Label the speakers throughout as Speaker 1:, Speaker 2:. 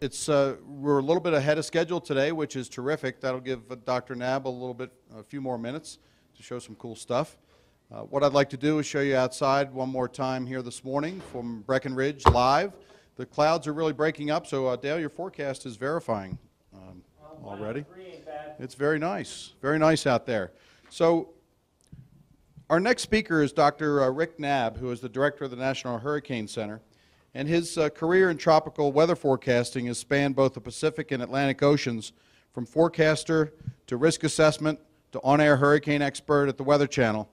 Speaker 1: It's, uh, we're a little bit ahead of schedule today, which is terrific. That'll give uh, Dr. Knabb a little bit, a few more minutes to show some cool stuff. Uh, what I'd like to do is show you outside one more time here this morning from Breckenridge live. The clouds are really breaking up, so uh, Dale, your forecast is verifying um, already. It's very nice, very nice out there. So our next speaker is Dr. Uh, Rick Knabb, who is the director of the National Hurricane Center and his uh, career in tropical weather forecasting has spanned both the Pacific and Atlantic Oceans, from forecaster to risk assessment to on-air hurricane expert at the Weather Channel.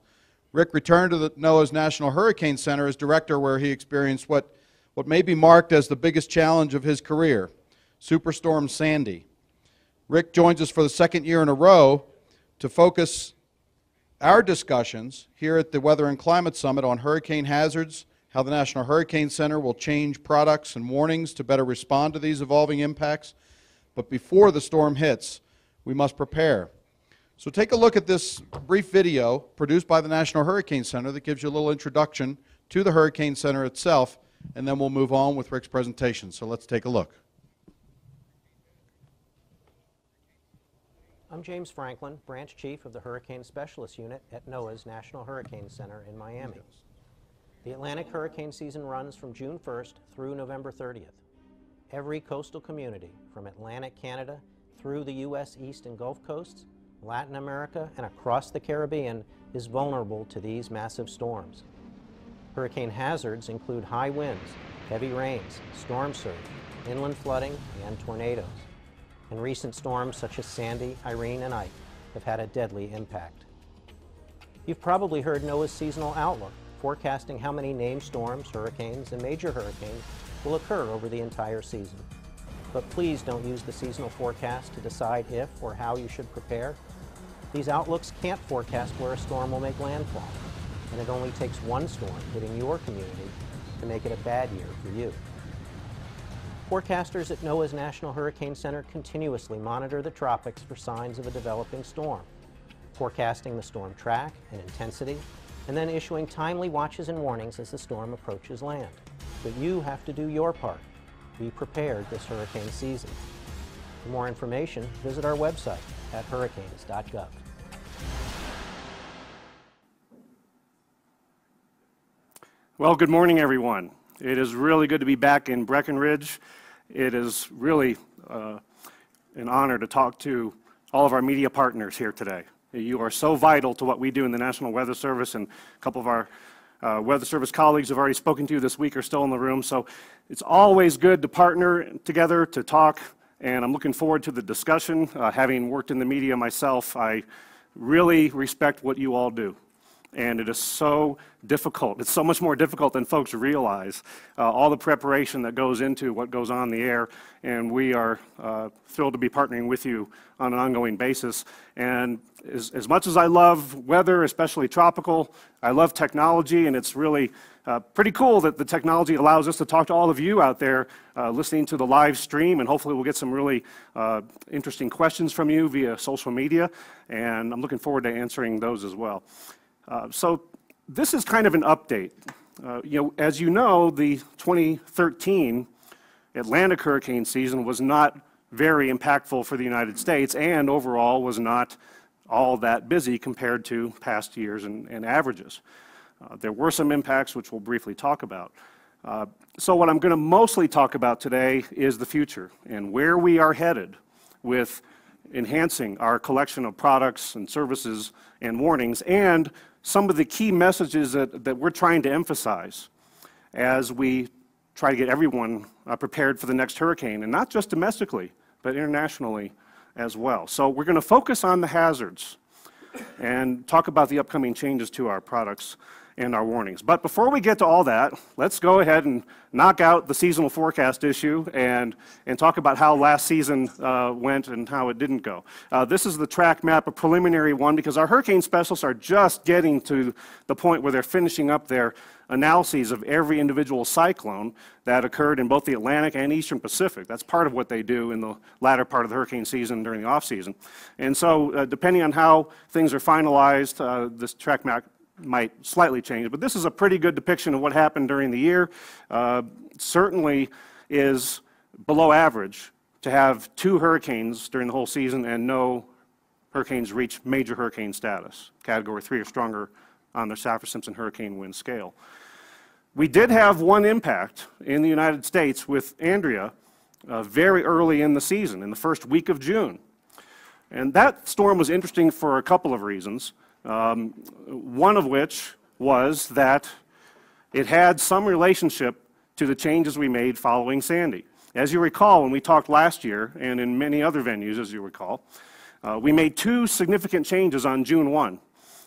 Speaker 1: Rick returned to the NOAA's National Hurricane Center as director, where he experienced what, what may be marked as the biggest challenge of his career, Superstorm Sandy. Rick joins us for the second year in a row to focus our discussions here at the Weather and Climate Summit on hurricane hazards, how the National Hurricane Center will change products and warnings to better respond to these evolving impacts. But before the storm hits, we must prepare. So take a look at this brief video produced by the National Hurricane Center that gives you a little introduction to the Hurricane Center itself, and then we'll move on with Rick's presentation. So let's take a look.
Speaker 2: I'm James Franklin, Branch Chief of the Hurricane Specialist Unit at NOAA's National Hurricane Center in Miami. The Atlantic hurricane season runs from June 1st through November 30th. Every coastal community, from Atlantic Canada through the U.S. East and Gulf coasts, Latin America, and across the Caribbean, is vulnerable to these massive storms. Hurricane hazards include high winds, heavy rains, storm surge, inland flooding, and tornadoes. And recent storms such as Sandy, Irene, and Ike have had a deadly impact. You've probably heard NOAA's seasonal outlook, forecasting how many named storms, hurricanes, and major hurricanes will occur over the entire season. But please don't use the seasonal forecast to decide if or how you should prepare. These outlooks can't forecast where a storm will make landfall, and it only takes one storm hitting your community to make it a bad year for you. Forecasters at NOAA's National Hurricane Center continuously monitor the tropics for signs of a developing storm, forecasting the storm track and intensity, and then issuing timely watches and warnings as the storm approaches land. But you have to do your part. Be prepared this hurricane season. For more information, visit our website at hurricanes.gov.
Speaker 3: Well, good morning, everyone. It is really good to be back in Breckenridge. It is really uh, an honor to talk to all of our media partners here today. You are so vital to what we do in the National Weather Service, and a couple of our uh, Weather Service colleagues have already spoken to you this week are still in the room. So it's always good to partner together to talk, and I'm looking forward to the discussion. Uh, having worked in the media myself, I really respect what you all do and it is so difficult. It's so much more difficult than folks realize. Uh, all the preparation that goes into what goes on the air, and we are uh, thrilled to be partnering with you on an ongoing basis. And as, as, much as I love weather, especially tropical, I love technology, and it's really uh, pretty cool that the technology allows us to talk to all of you out there uh, listening to the live stream, and hopefully we'll get some really uh, interesting questions from you via social media, and I'm looking forward to answering those as well. Uh, so this is kind of an update. Uh, you know, as you know, the 2013 Atlantic hurricane season was not very impactful for the United States and overall was not all that busy compared to past years and, and averages. Uh, there were some impacts which we'll briefly talk about. Uh, so what I'm going to mostly talk about today is the future and where we are headed with enhancing our collection of products and services and warnings and some of the key messages that, that we're trying to emphasize as we try to get everyone uh, prepared for the next hurricane, and not just domestically, but internationally as well. So we're going to focus on the hazards and talk about the upcoming changes to our products and our warnings. But before we get to all that, let's go ahead and knock out the seasonal forecast issue and, and talk about how last season uh, went and how it didn't go. Uh, this is the track map, a preliminary one, because our hurricane specialists are just getting to the point where they're finishing up their analyses of every individual cyclone that occurred in both the Atlantic and Eastern Pacific. That's part of what they do in the latter part of the hurricane season during the off season. And so, uh, depending on how things are finalized, uh, this track map might slightly change. But this is a pretty good depiction of what happened during the year. Uh, certainly is below average to have two hurricanes during the whole season and no hurricanes reach major hurricane status, category three or stronger on the Saffir-Simpson hurricane wind scale. We did have one impact in the United States with Andrea uh, very early in the season, in the first week of June. And that storm was interesting for a couple of reasons, um, one of which was that it had some relationship to the changes we made following Sandy. As you recall, when we talked last year, and in many other venues, as you recall, uh, we made two significant changes on June 1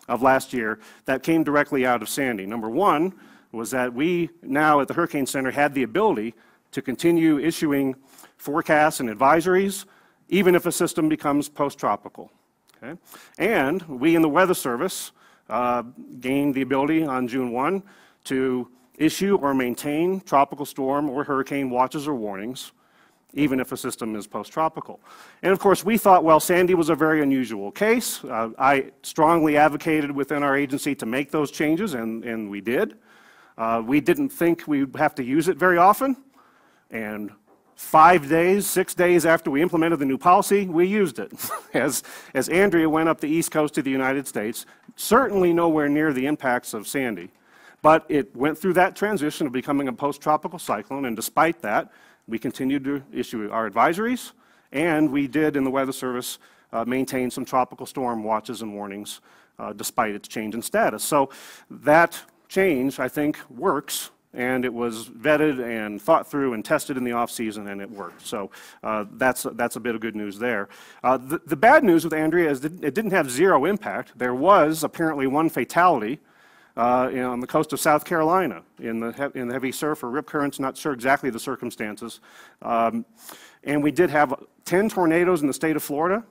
Speaker 3: of last year that came directly out of Sandy. Number one was that we now at the Hurricane Center had the ability to continue issuing forecasts and advisories, even if a system becomes post-tropical. Okay? And we in the Weather Service uh, gained the ability on June 1 to issue or maintain tropical storm or hurricane watches or warnings, even if a system is post-tropical. And of course, we thought, well, Sandy was a very unusual case. Uh, I strongly advocated within our agency to make those changes, and, and we did. Uh, we didn't think we'd have to use it very often, and five days, six days after we implemented the new policy, we used it. as, as Andrea went up the east coast of the United States, certainly nowhere near the impacts of Sandy. But it went through that transition of becoming a post-tropical cyclone, and despite that, we continued to issue our advisories, and we did, in the Weather Service, uh, maintain some tropical storm watches and warnings uh, despite its change in status. So that change, I think, works, and it was vetted and thought through and tested in the off-season, and it worked. So uh, that's, that's a bit of good news there. Uh, the, the, bad news with Andrea is it didn't have zero impact. There was apparently one fatality uh, on the coast of South Carolina in the, in the heavy surf or rip currents, not sure exactly the circumstances. Um, and we did have 10 tornadoes in the state of Florida,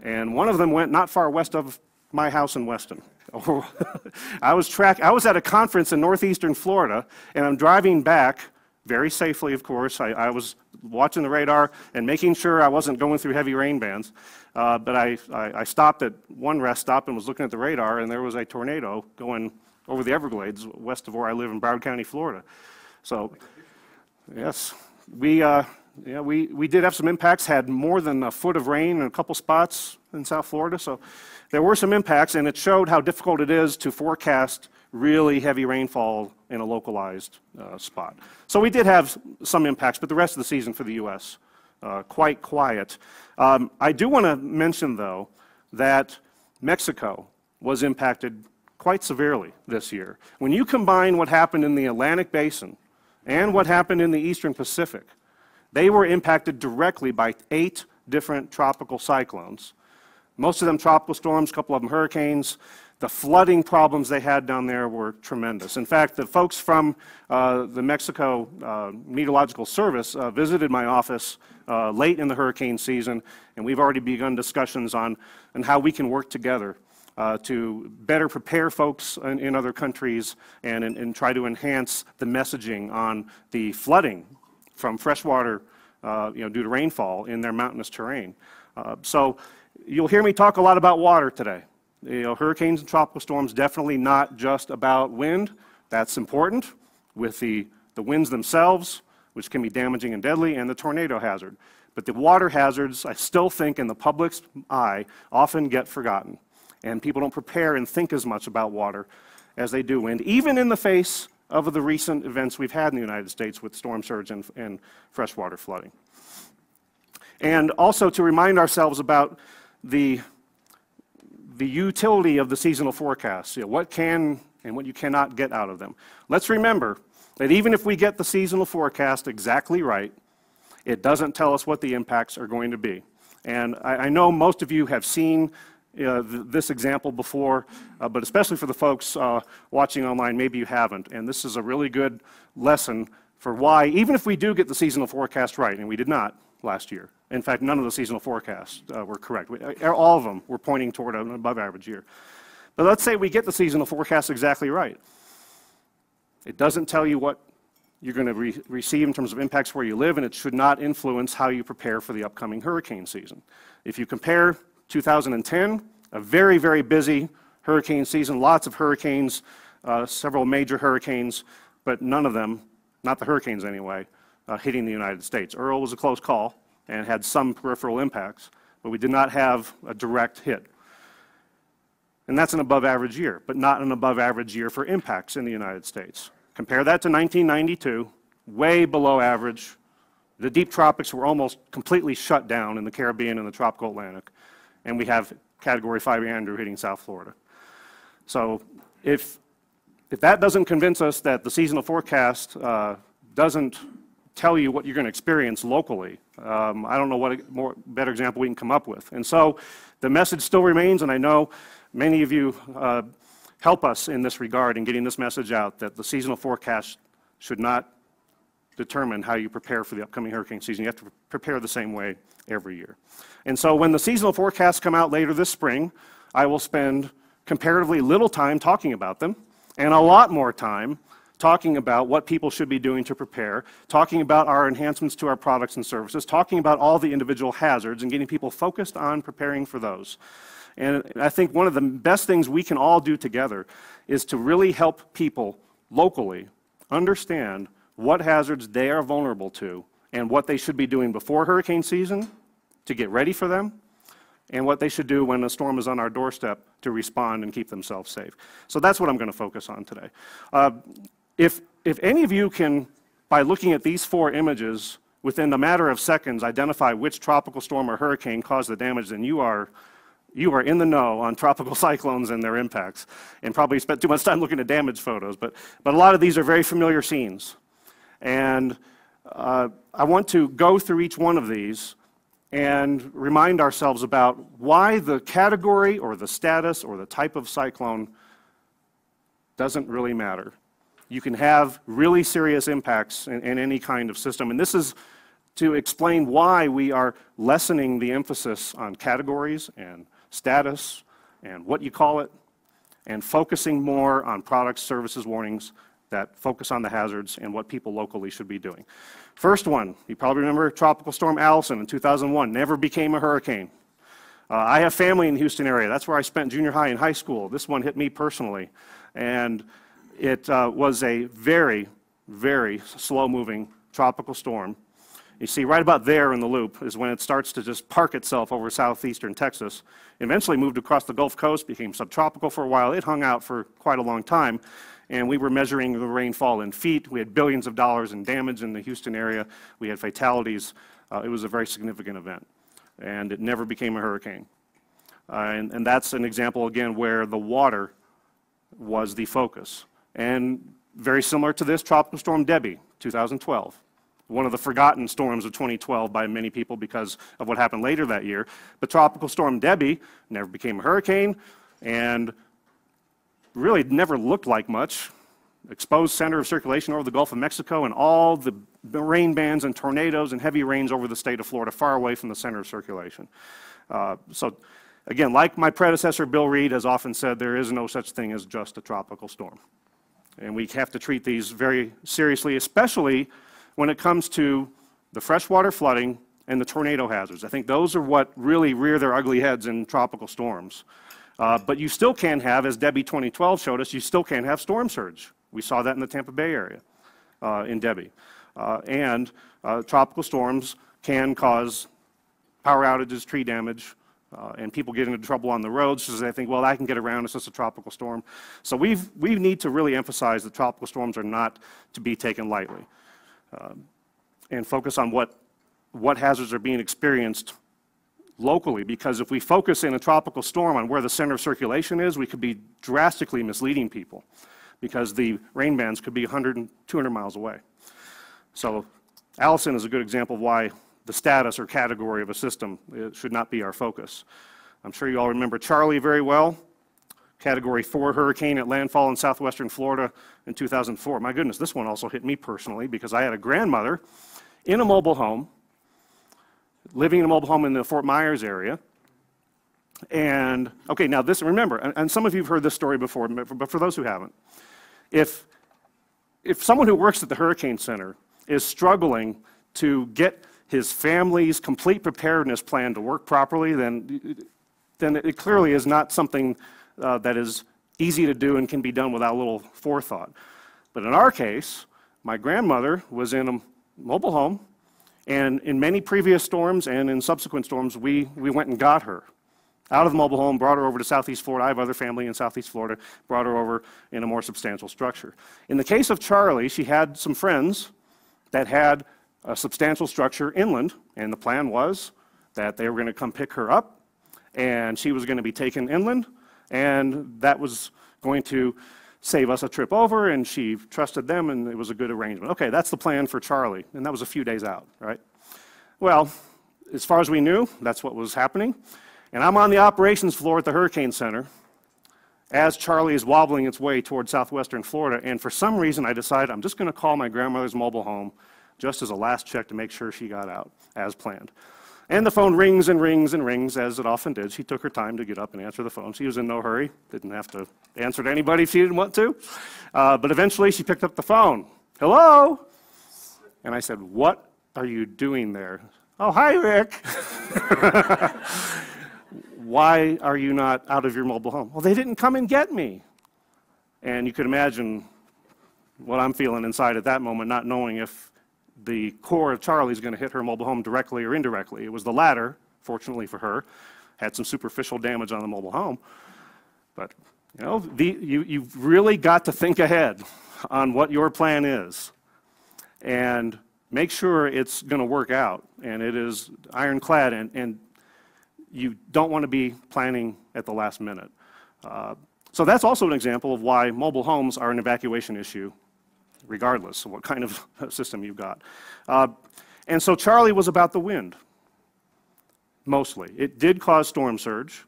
Speaker 3: and one of them went not far west of my house in Weston. I was track I was at a conference in northeastern Florida, and I'm driving back very safely, of course. I, I was watching the radar and making sure I wasn't going through heavy rain bands. Uh, but I, I, I, stopped at one rest stop and was looking at the radar, and there was a tornado going over the Everglades, west of where I live in Broward County, Florida. So, yes, we, uh, yeah, we, we did have some impacts, had more than a foot of rain in a couple spots in South Florida. So there were some impacts, and it showed how difficult it is to forecast really heavy rainfall in a localized uh, spot. So we did have some impacts, but the rest of the season for the U.S., uh, quite quiet. Um, I do want to mention, though, that Mexico was impacted quite severely this year. When you combine what happened in the Atlantic Basin and what happened in the Eastern Pacific, they were impacted directly by eight different tropical cyclones. Most of them tropical storms, a couple of them hurricanes. The flooding problems they had down there were tremendous. In fact, the folks from uh, the Mexico uh, Meteorological Service uh, visited my office uh, late in the hurricane season, and we've already begun discussions on, on how we can work together uh, to better prepare folks in, in other countries and, and, and, try to enhance the messaging on the flooding from freshwater, uh, you know, due to rainfall in their mountainous terrain. So you'll hear me talk a lot about water today. You know, hurricanes and tropical storms definitely not just about wind. That's important with the, the winds themselves, which can be damaging and deadly, and the tornado hazard. But the water hazards, I still think in the public's eye, often get forgotten and people don't prepare and think as much about water as they do wind, even in the face of the recent events we've had in the United States with storm surge and, and freshwater flooding. And also to remind ourselves about the, the utility of the seasonal forecasts, you know, what can and what you cannot get out of them. Let's remember that even if we get the seasonal forecast exactly right, it doesn't tell us what the impacts are going to be. And I, I know most of you have seen uh, th this example before, uh, but especially for the folks uh, watching online, maybe you haven't. And this is a really good lesson for why, even if we do get the seasonal forecast right, and we did not last year. In fact, none of the seasonal forecasts uh, were correct. We, uh, all of them were pointing toward an above average year. But let's say we get the seasonal forecast exactly right. It doesn't tell you what you're going to re receive in terms of impacts where you live, and it should not influence how you prepare for the upcoming hurricane season. If you compare 2010, a very, very busy hurricane season, lots of hurricanes, uh, several major hurricanes, but none of them, not the hurricanes anyway, uh, hitting the United States. Earl was a close call and had some peripheral impacts, but we did not have a direct hit. And that's an above average year, but not an above average year for impacts in the United States. Compare that to 1992, way below average. The deep tropics were almost completely shut down in the Caribbean and the tropical Atlantic, and we have Category 5 Andrew hitting South Florida. So if, if that doesn't convince us that the seasonal forecast uh, doesn't tell you what you're going to experience locally, um, I don't know what a more better example we can come up with. And so the message still remains, and I know many of you uh, help us in this regard in getting this message out that the seasonal forecast should not determine how you prepare for the upcoming hurricane season. You have to prepare the same way every year. And so when the seasonal forecasts come out later this spring, I will spend comparatively little time talking about them and a lot more time talking about what people should be doing to prepare, talking about our enhancements to our products and services, talking about all the individual hazards and getting people focused on preparing for those. And I think one of the best things we can all do together is to really help people locally understand what hazards they are vulnerable to and what they should be doing before hurricane season to get ready for them and what they should do when a storm is on our doorstep to respond and keep themselves safe. So that's what I'm going to focus on today. Uh, if, if any of you can, by looking at these four images, within a matter of seconds identify which tropical storm or hurricane caused the damage, then you are, you are in the know on tropical cyclones and their impacts. And probably spent too much time looking at damage photos. But, but a lot of these are very familiar scenes. And uh, I want to go through each one of these and remind ourselves about why the category or the status or the type of cyclone doesn't really matter. You can have really serious impacts in, in, any kind of system. And this is to explain why we are lessening the emphasis on categories and status and what you call it, and focusing more on products, services, warnings that focus on the hazards and what people locally should be doing. First one, you probably remember Tropical Storm Allison in 2001, never became a hurricane. Uh, I have family in the Houston area. That's where I spent junior high and high school. This one hit me personally. And it uh, was a very, very slow moving tropical storm. You see, right about there in the loop is when it starts to just park itself over southeastern Texas. Eventually moved across the Gulf Coast, became subtropical for a while. It hung out for quite a long time and we were measuring the rainfall in feet. We had billions of dollars in damage in the Houston area. We had fatalities. Uh, it was a very significant event, and it never became a hurricane. Uh, and, and that's an example, again, where the water was the focus. And very similar to this, Tropical Storm Debbie, 2012 one of the forgotten storms of 2012 by many people because of what happened later that year. But Tropical Storm Debbie never became a hurricane, and really never looked like much. Exposed center of circulation over the Gulf of Mexico and all the rain bands and tornadoes and heavy rains over the state of Florida, far away from the center of circulation. Uh, so, again, like my predecessor Bill Read has often said, there is no such thing as just a tropical storm. And we have to treat these very seriously, especially when it comes to the freshwater flooding and the tornado hazards. I think those are what really rear their ugly heads in tropical storms. Uh, but you still can have, as Debbie 2012 showed us, you still can have storm surge. We saw that in the Tampa Bay area uh, in Debbie. Uh, and uh, tropical storms can cause power outages, tree damage, uh, and people get into trouble on the roads because they think, well, I can get around, it's just a tropical storm. So we've, we need to really emphasize that tropical storms are not to be taken lightly um, and focus on what, what hazards are being experienced locally because if we focus in a tropical storm on where the center of circulation is, we could be drastically misleading people because the rain bands could be 100 and 200 miles away. So Allison is a good example of why the status or category of a system should not be our focus. I'm sure you all remember Charley very well. Category 4 hurricane at landfall in southwestern Florida in 2004. My goodness, this one also hit me personally because I had a grandmother in a mobile home living in a mobile home in the Fort Myers area. And, okay, now this, remember, and, and some of you have heard this story before, but for those who haven't, if, if someone who works at the Hurricane Center is struggling to get his family's complete preparedness plan to work properly, then, then it clearly is not something uh, that is easy to do and can be done without a little forethought. But in our case, my grandmother was in a mobile home, and in many previous storms and in subsequent storms, we, we went and got her out of the mobile home, brought her over to Southeast Florida. I have other family in Southeast Florida, brought her over in a more substantial structure. In the case of Charley, she had some friends that had a substantial structure inland, and the plan was that they were going to come pick her up, and she was going to be taken inland, and that was going to save us a trip over, and she trusted them, and it was a good arrangement. Okay, that's the plan for Charley, and that was a few days out, right? Well, as far as we knew, that's what was happening. And I'm on the operations floor at the Hurricane Center as Charley is wobbling its way toward southwestern Florida. And for some reason, I decide I'm just going to call my grandmother's mobile home just as a last check to make sure she got out as planned. And the phone rings and rings and rings, as it often did. She took her time to get up and answer the phone. She was in no hurry, didn't have to answer to anybody if she didn't want to. Uh, but eventually, she picked up the phone. Hello? And I said, What are you doing there? Oh, hi, Rick. Why are you not out of your mobile home? Well, they didn't come and get me. And you could imagine what I'm feeling inside at that moment, not knowing if the core of Charley's going to hit her mobile home directly or indirectly. It was the latter, fortunately for her. Had some superficial damage on the mobile home. But, you know, the, you, you've really got to think ahead on what your plan is. And make sure it's going to work out and it is ironclad and, and you don't want to be planning at the last minute. Uh, so that's also an example of why mobile homes are an evacuation issue, regardless of what kind of system you've got. Uh, and so Charley was about the wind, mostly. It did cause storm surge,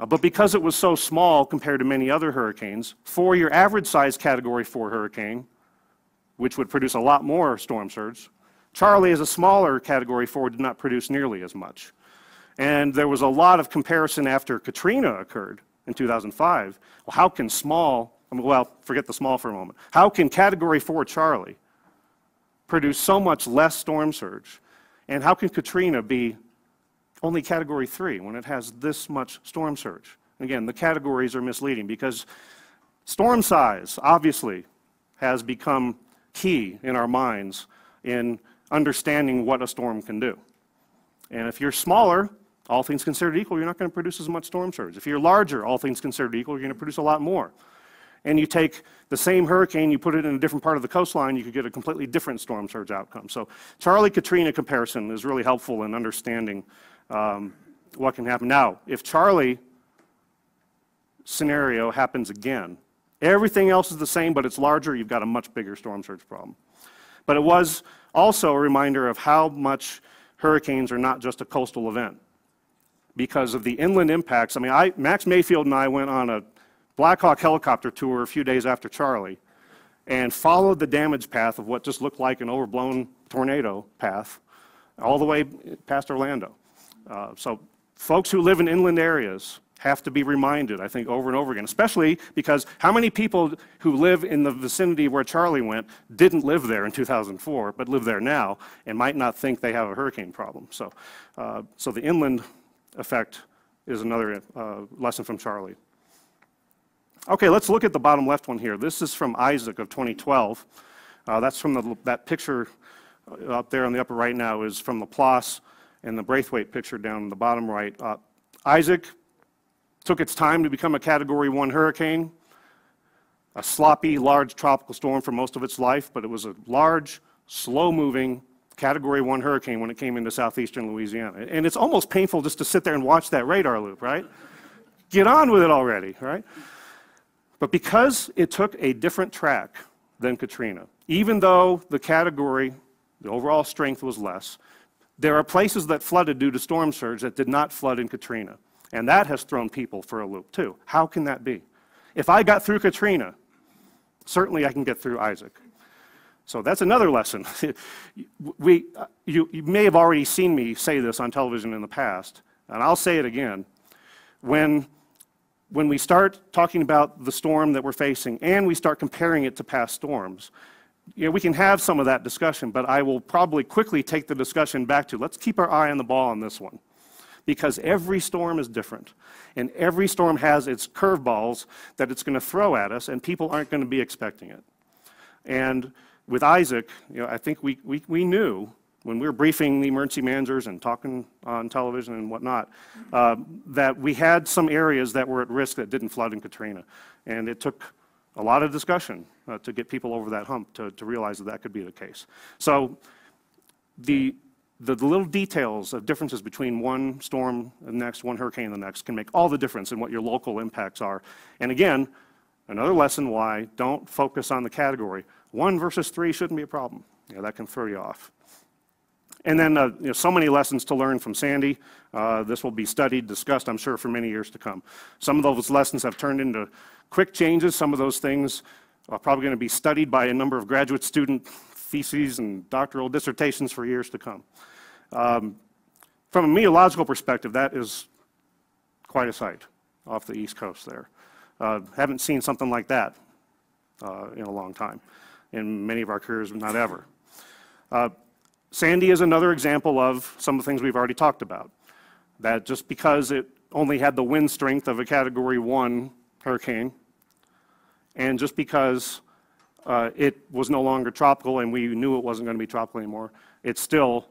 Speaker 3: uh, but because it was so small compared to many other hurricanes, for your average size category 4 hurricane, which would produce a lot more storm surge, Charley, as a smaller category 4, did not produce nearly as much. And there was a lot of comparison after Katrina occurred in 2005. Well, how can small, well, forget the small for a moment. How can Category 4 Charley produce so much less storm surge? And how can Katrina be only Category 3 when it has this much storm surge? Again, the categories are misleading because storm size, obviously, has become key in our minds in understanding what a storm can do. And if you're smaller, all things considered equal, you're not going to produce as much storm surge. If you're larger, all things considered equal, you're going to produce a lot more. And you take the same hurricane, you put it in a different part of the coastline, you could get a completely different storm surge outcome. So Charley Katrina comparison is really helpful in understanding um, what can happen. Now, if Charley scenario happens again, everything else is the same, but it's larger, you've got a much bigger storm surge problem. But it was also a reminder of how much hurricanes are not just a coastal event because of the inland impacts. I mean, I, Max Mayfield and I went on a Black Hawk helicopter tour a few days after Charley and followed the damage path of what just looked like an overblown tornado path all the way past Orlando. Uh, so folks who live in inland areas have to be reminded, I think, over and over again, especially because how many people who live in the vicinity where Charley went didn't live there in 2004, but live there now and might not think they have a hurricane problem. So, uh, so the inland effect is another uh, lesson from Charley. Okay, let's look at the bottom left one here. This is from Isaac of 2012. Uh, that's from the, that picture uh, up there on the upper right now is from Laplace, and the Braithwaite picture down in the bottom right. Uh, Isaac took its time to become a Category 1 hurricane, a sloppy, large tropical storm for most of its life, but it was a large, slow-moving, Category 1 hurricane when it came into southeastern Louisiana. And it's almost painful just to sit there and watch that radar loop, right? Get on with it already, right? But because it took a different track than Katrina, even though the category, the overall strength was less, there are places that flooded due to storm surge that did not flood in Katrina. And that has thrown people for a loop, too. How can that be? If I got through Katrina, certainly I can get through Isaac. So that's another lesson. we, you, you may have already seen me say this on television in the past, and I'll say it again. When, when we start talking about the storm that we're facing and we start comparing it to past storms, you know, we can have some of that discussion, but I will probably quickly take the discussion back to let's keep our eye on the ball on this one. Because every storm is different. And every storm has its curveballs that it's going to throw at us, and people aren't going to be expecting it. And with Isaac, you know, I think we, we, we knew when we were briefing the emergency managers and talking on television and whatnot, uh, that we had some areas that were at risk that didn't flood in Katrina. And it took a lot of discussion uh, to get people over that hump to, to realize that that could be the case. So the, the, little details of differences between one storm and the next, one hurricane and the next, can make all the difference in what your local impacts are. And again, another lesson why don't focus on the category. One versus three shouldn't be a problem. Know, that can throw you off. And then, uh, you know, so many lessons to learn from Sandy. Uh, this will be studied, discussed, I'm sure, for many years to come. Some of those lessons have turned into quick changes. Some of those things are probably going to be studied by a number of graduate student theses and doctoral dissertations for years to come. Um, from a meteorological perspective, that is quite a sight off the East Coast there. Uh, haven't seen something like that uh, in a long time. In many of our careers, not ever. Sandy is another example of some of the things we've already talked about. That just because it only had the wind strength of a Category 1 hurricane, and just because uh, it was no longer tropical and we knew it wasn't going to be tropical anymore, it still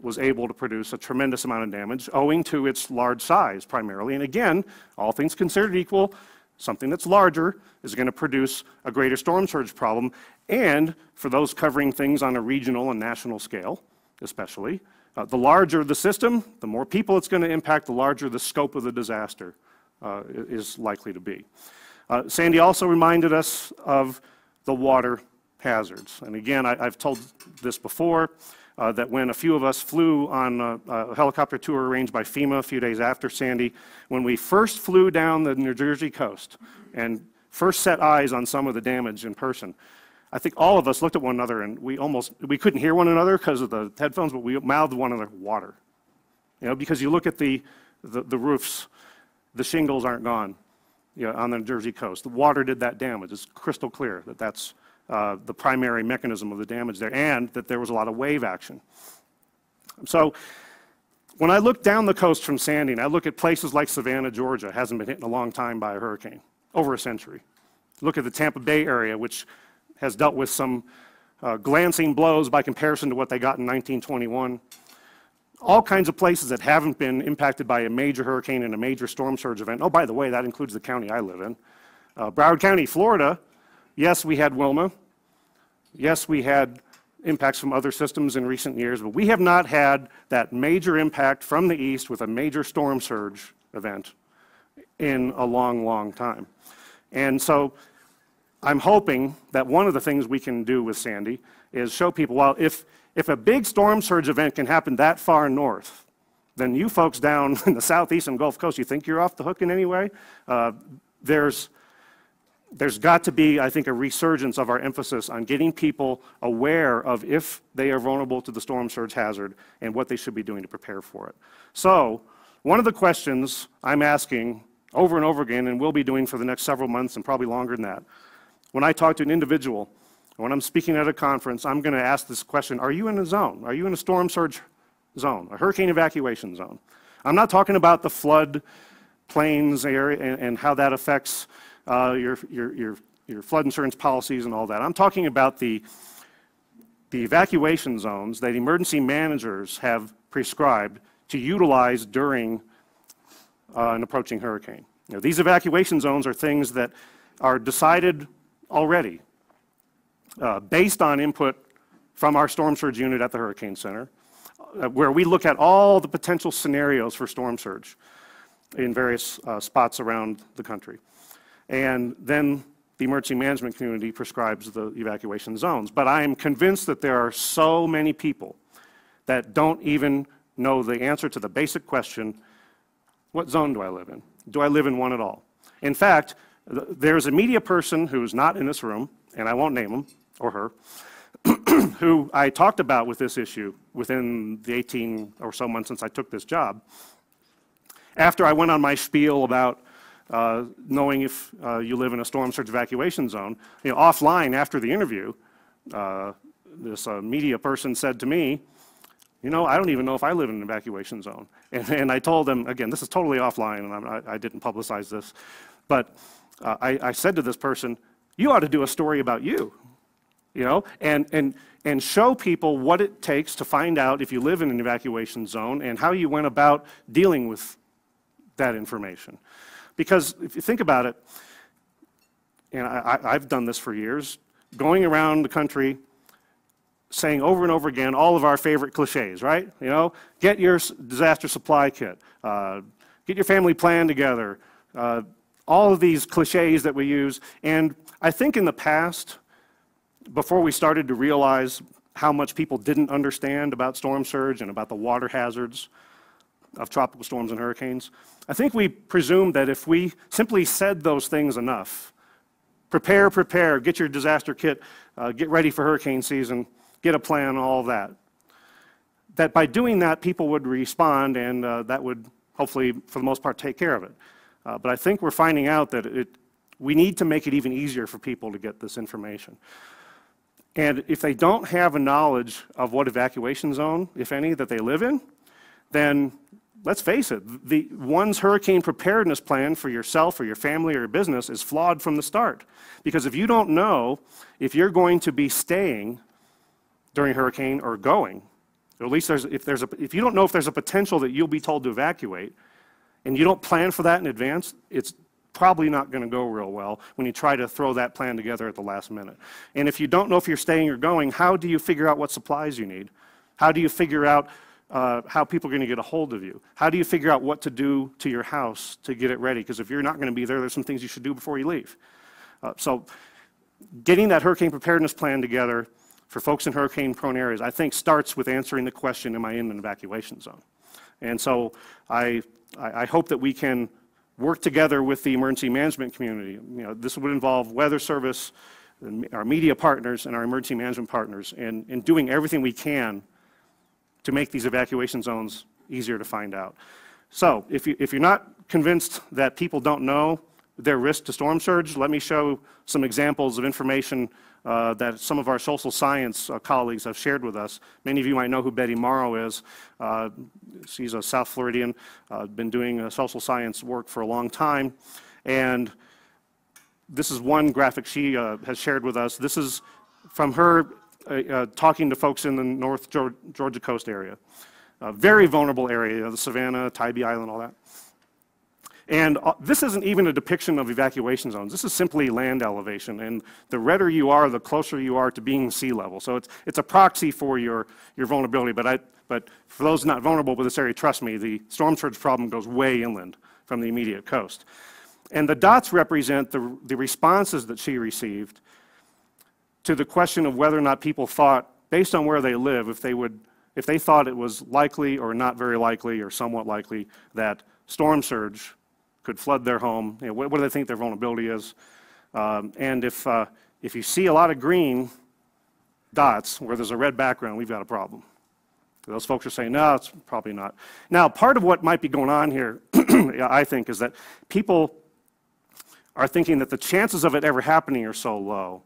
Speaker 3: was able to produce a tremendous amount of damage owing to its large size primarily. And again, all things considered equal, something that's larger is going to produce a greater storm surge problem. And for those covering things on a regional and national scale, especially, uh, the larger the system, the more people it's going to impact, the larger the scope of the disaster uh, is likely to be. Uh, Sandy also reminded us of the water hazards. And again, I, have told this before, uh, that when a few of us flew on a, a, helicopter tour arranged by FEMA a few days after Sandy, when we first flew down the New Jersey coast and first set eyes on some of the damage in person, I think all of us looked at one another and we almost, we couldn't hear one another because of the headphones, but we mouthed one another, water. You know, because you look at the, the, the roofs, the shingles aren't gone you know, on the New Jersey coast. The water did that damage. It's crystal clear that that's uh, the primary mechanism of the damage there, and that there was a lot of wave action. So when I look down the coast from Sandy, and I look at places like Savannah, Georgia, hasn't been hit in a long time by a hurricane, over a century. Look at the Tampa Bay area, which has dealt with some uh, glancing blows by comparison to what they got in 1921. All kinds of places that haven't been impacted by a major hurricane and a major storm surge event. Oh, by the way, that includes the county I live in. Uh, Broward County, Florida, Yes, we had Wilma. Yes, we had impacts from other systems in recent years, but we have not had that major impact from the east with a major storm surge event in a long, long time. And so I'm hoping that one of the things we can do with Sandy is show people, well, if, if a big storm surge event can happen that far north, then you folks down in the southeast and Gulf Coast, you think you're off the hook in any way? Uh, there's there's got to be, I think, a resurgence of our emphasis on getting people aware of if they are vulnerable to the storm surge hazard and what they should be doing to prepare for it. So, one of the questions I'm asking over and over again, and will be doing for the next several months and probably longer than that, when I talk to an individual, when I'm speaking at a conference, I'm going to ask this question Are you in a zone? Are you in a storm surge zone, a hurricane evacuation zone? I'm not talking about the flood plains area and, and how that affects uh, your, your, your, your flood insurance policies and all that. I'm talking about the, the evacuation zones that emergency managers have prescribed to utilize during uh, an approaching hurricane. These evacuation zones are things that are decided already uh, based on input from our storm surge unit at the Hurricane Center, uh, where we look at all the potential scenarios for storm surge in various uh, spots around the country. And then the emergency management community prescribes the evacuation zones. But I am convinced that there are so many people that don't even know the answer to the basic question, what zone do I live in? Do I live in one at all? In fact, there's a media person who's not in this room, and I won't name him or her, who I talked about with this issue within the 18 or so months since I took this job. After I went on my spiel about uh, knowing if uh, you live in a storm surge evacuation zone. You know, offline after the interview, uh, this uh, media person said to me, you know, I don't even know if I live in an evacuation zone. And, and I told them, again, this is totally offline, and I, I didn't publicize this, but uh, I, I said to this person, you ought to do a story about you. you know, and, and, and show people what it takes to find out if you live in an evacuation zone and how you went about dealing with that information. Because if you think about it, and I, I've done this for years, going around the country saying over and over again all of our favorite cliches, right? You know, get your disaster supply kit, uh, get your family plan together, uh, all of these cliches that we use. And I think in the past, before we started to realize how much people didn't understand about storm surge and about the water hazards of tropical storms and hurricanes, I think we presumed that if we simply said those things enough, prepare, prepare, get your disaster kit, uh, get ready for hurricane season, get a plan, all that. That by doing that, people would respond and uh, that would hopefully, for the most part, take care of it. Uh, but I think we're finding out that it, we need to make it even easier for people to get this information. And if they don't have a knowledge of what evacuation zone, if any, that they live in, then let's face it, the one's hurricane preparedness plan for yourself or your family or your business is flawed from the start. Because if you don't know if you're going to be staying during hurricane or going, or at least there's, if, there's a, if you don't know if there's a potential that you'll be told to evacuate, and you don't plan for that in advance, it's probably not going to go real well when you try to throw that plan together at the last minute. And if you don't know if you're staying or going, how do you figure out what supplies you need? How do you figure out uh, how people are going to get a hold of you? How do you figure out what to do to your house to get it ready? Because if you're not going to be there, there's some things you should do before you leave. Uh, so getting that hurricane preparedness plan together for folks in hurricane prone areas, I think starts with answering the question, am I in an evacuation zone? And so I, I hope that we can work together with the emergency management community. You know, this would involve weather service, our media partners and our emergency management partners, and in doing everything we can to make these evacuation zones easier to find out. So if, you, if you're not convinced that people don't know their risk to storm surge, let me show some examples of information uh, that some of our social science uh, colleagues have shared with us. Many of you might know who Betty Morrow is. Uh, she's a South Floridian, uh, been doing uh, social science work for a long time. And this is one graphic she uh, has shared with us. This is from her uh, uh, talking to folks in the North Georgia coast area. A very vulnerable area, the Savannah, Tybee Island, all that. And uh, this isn't even a depiction of evacuation zones. This is simply land elevation. And the redder you are, the closer you are to being sea level. So it's, it's a proxy for your, your vulnerability. But, I, but for those not vulnerable with this area, trust me, the storm surge problem goes way inland from the immediate coast. And the dots represent the, the responses that she received to the question of whether or not people thought, based on where they live, if they would, if they thought it was likely or not very likely or somewhat likely that storm surge could flood their home. You know, what, what do they think their vulnerability is? Um, and if, uh, if you see a lot of green dots where there's a red background, we've got a problem. Those folks are saying, no, it's probably not. Now, part of what might be going on here, I think, is that people are thinking that the chances of it ever happening are so low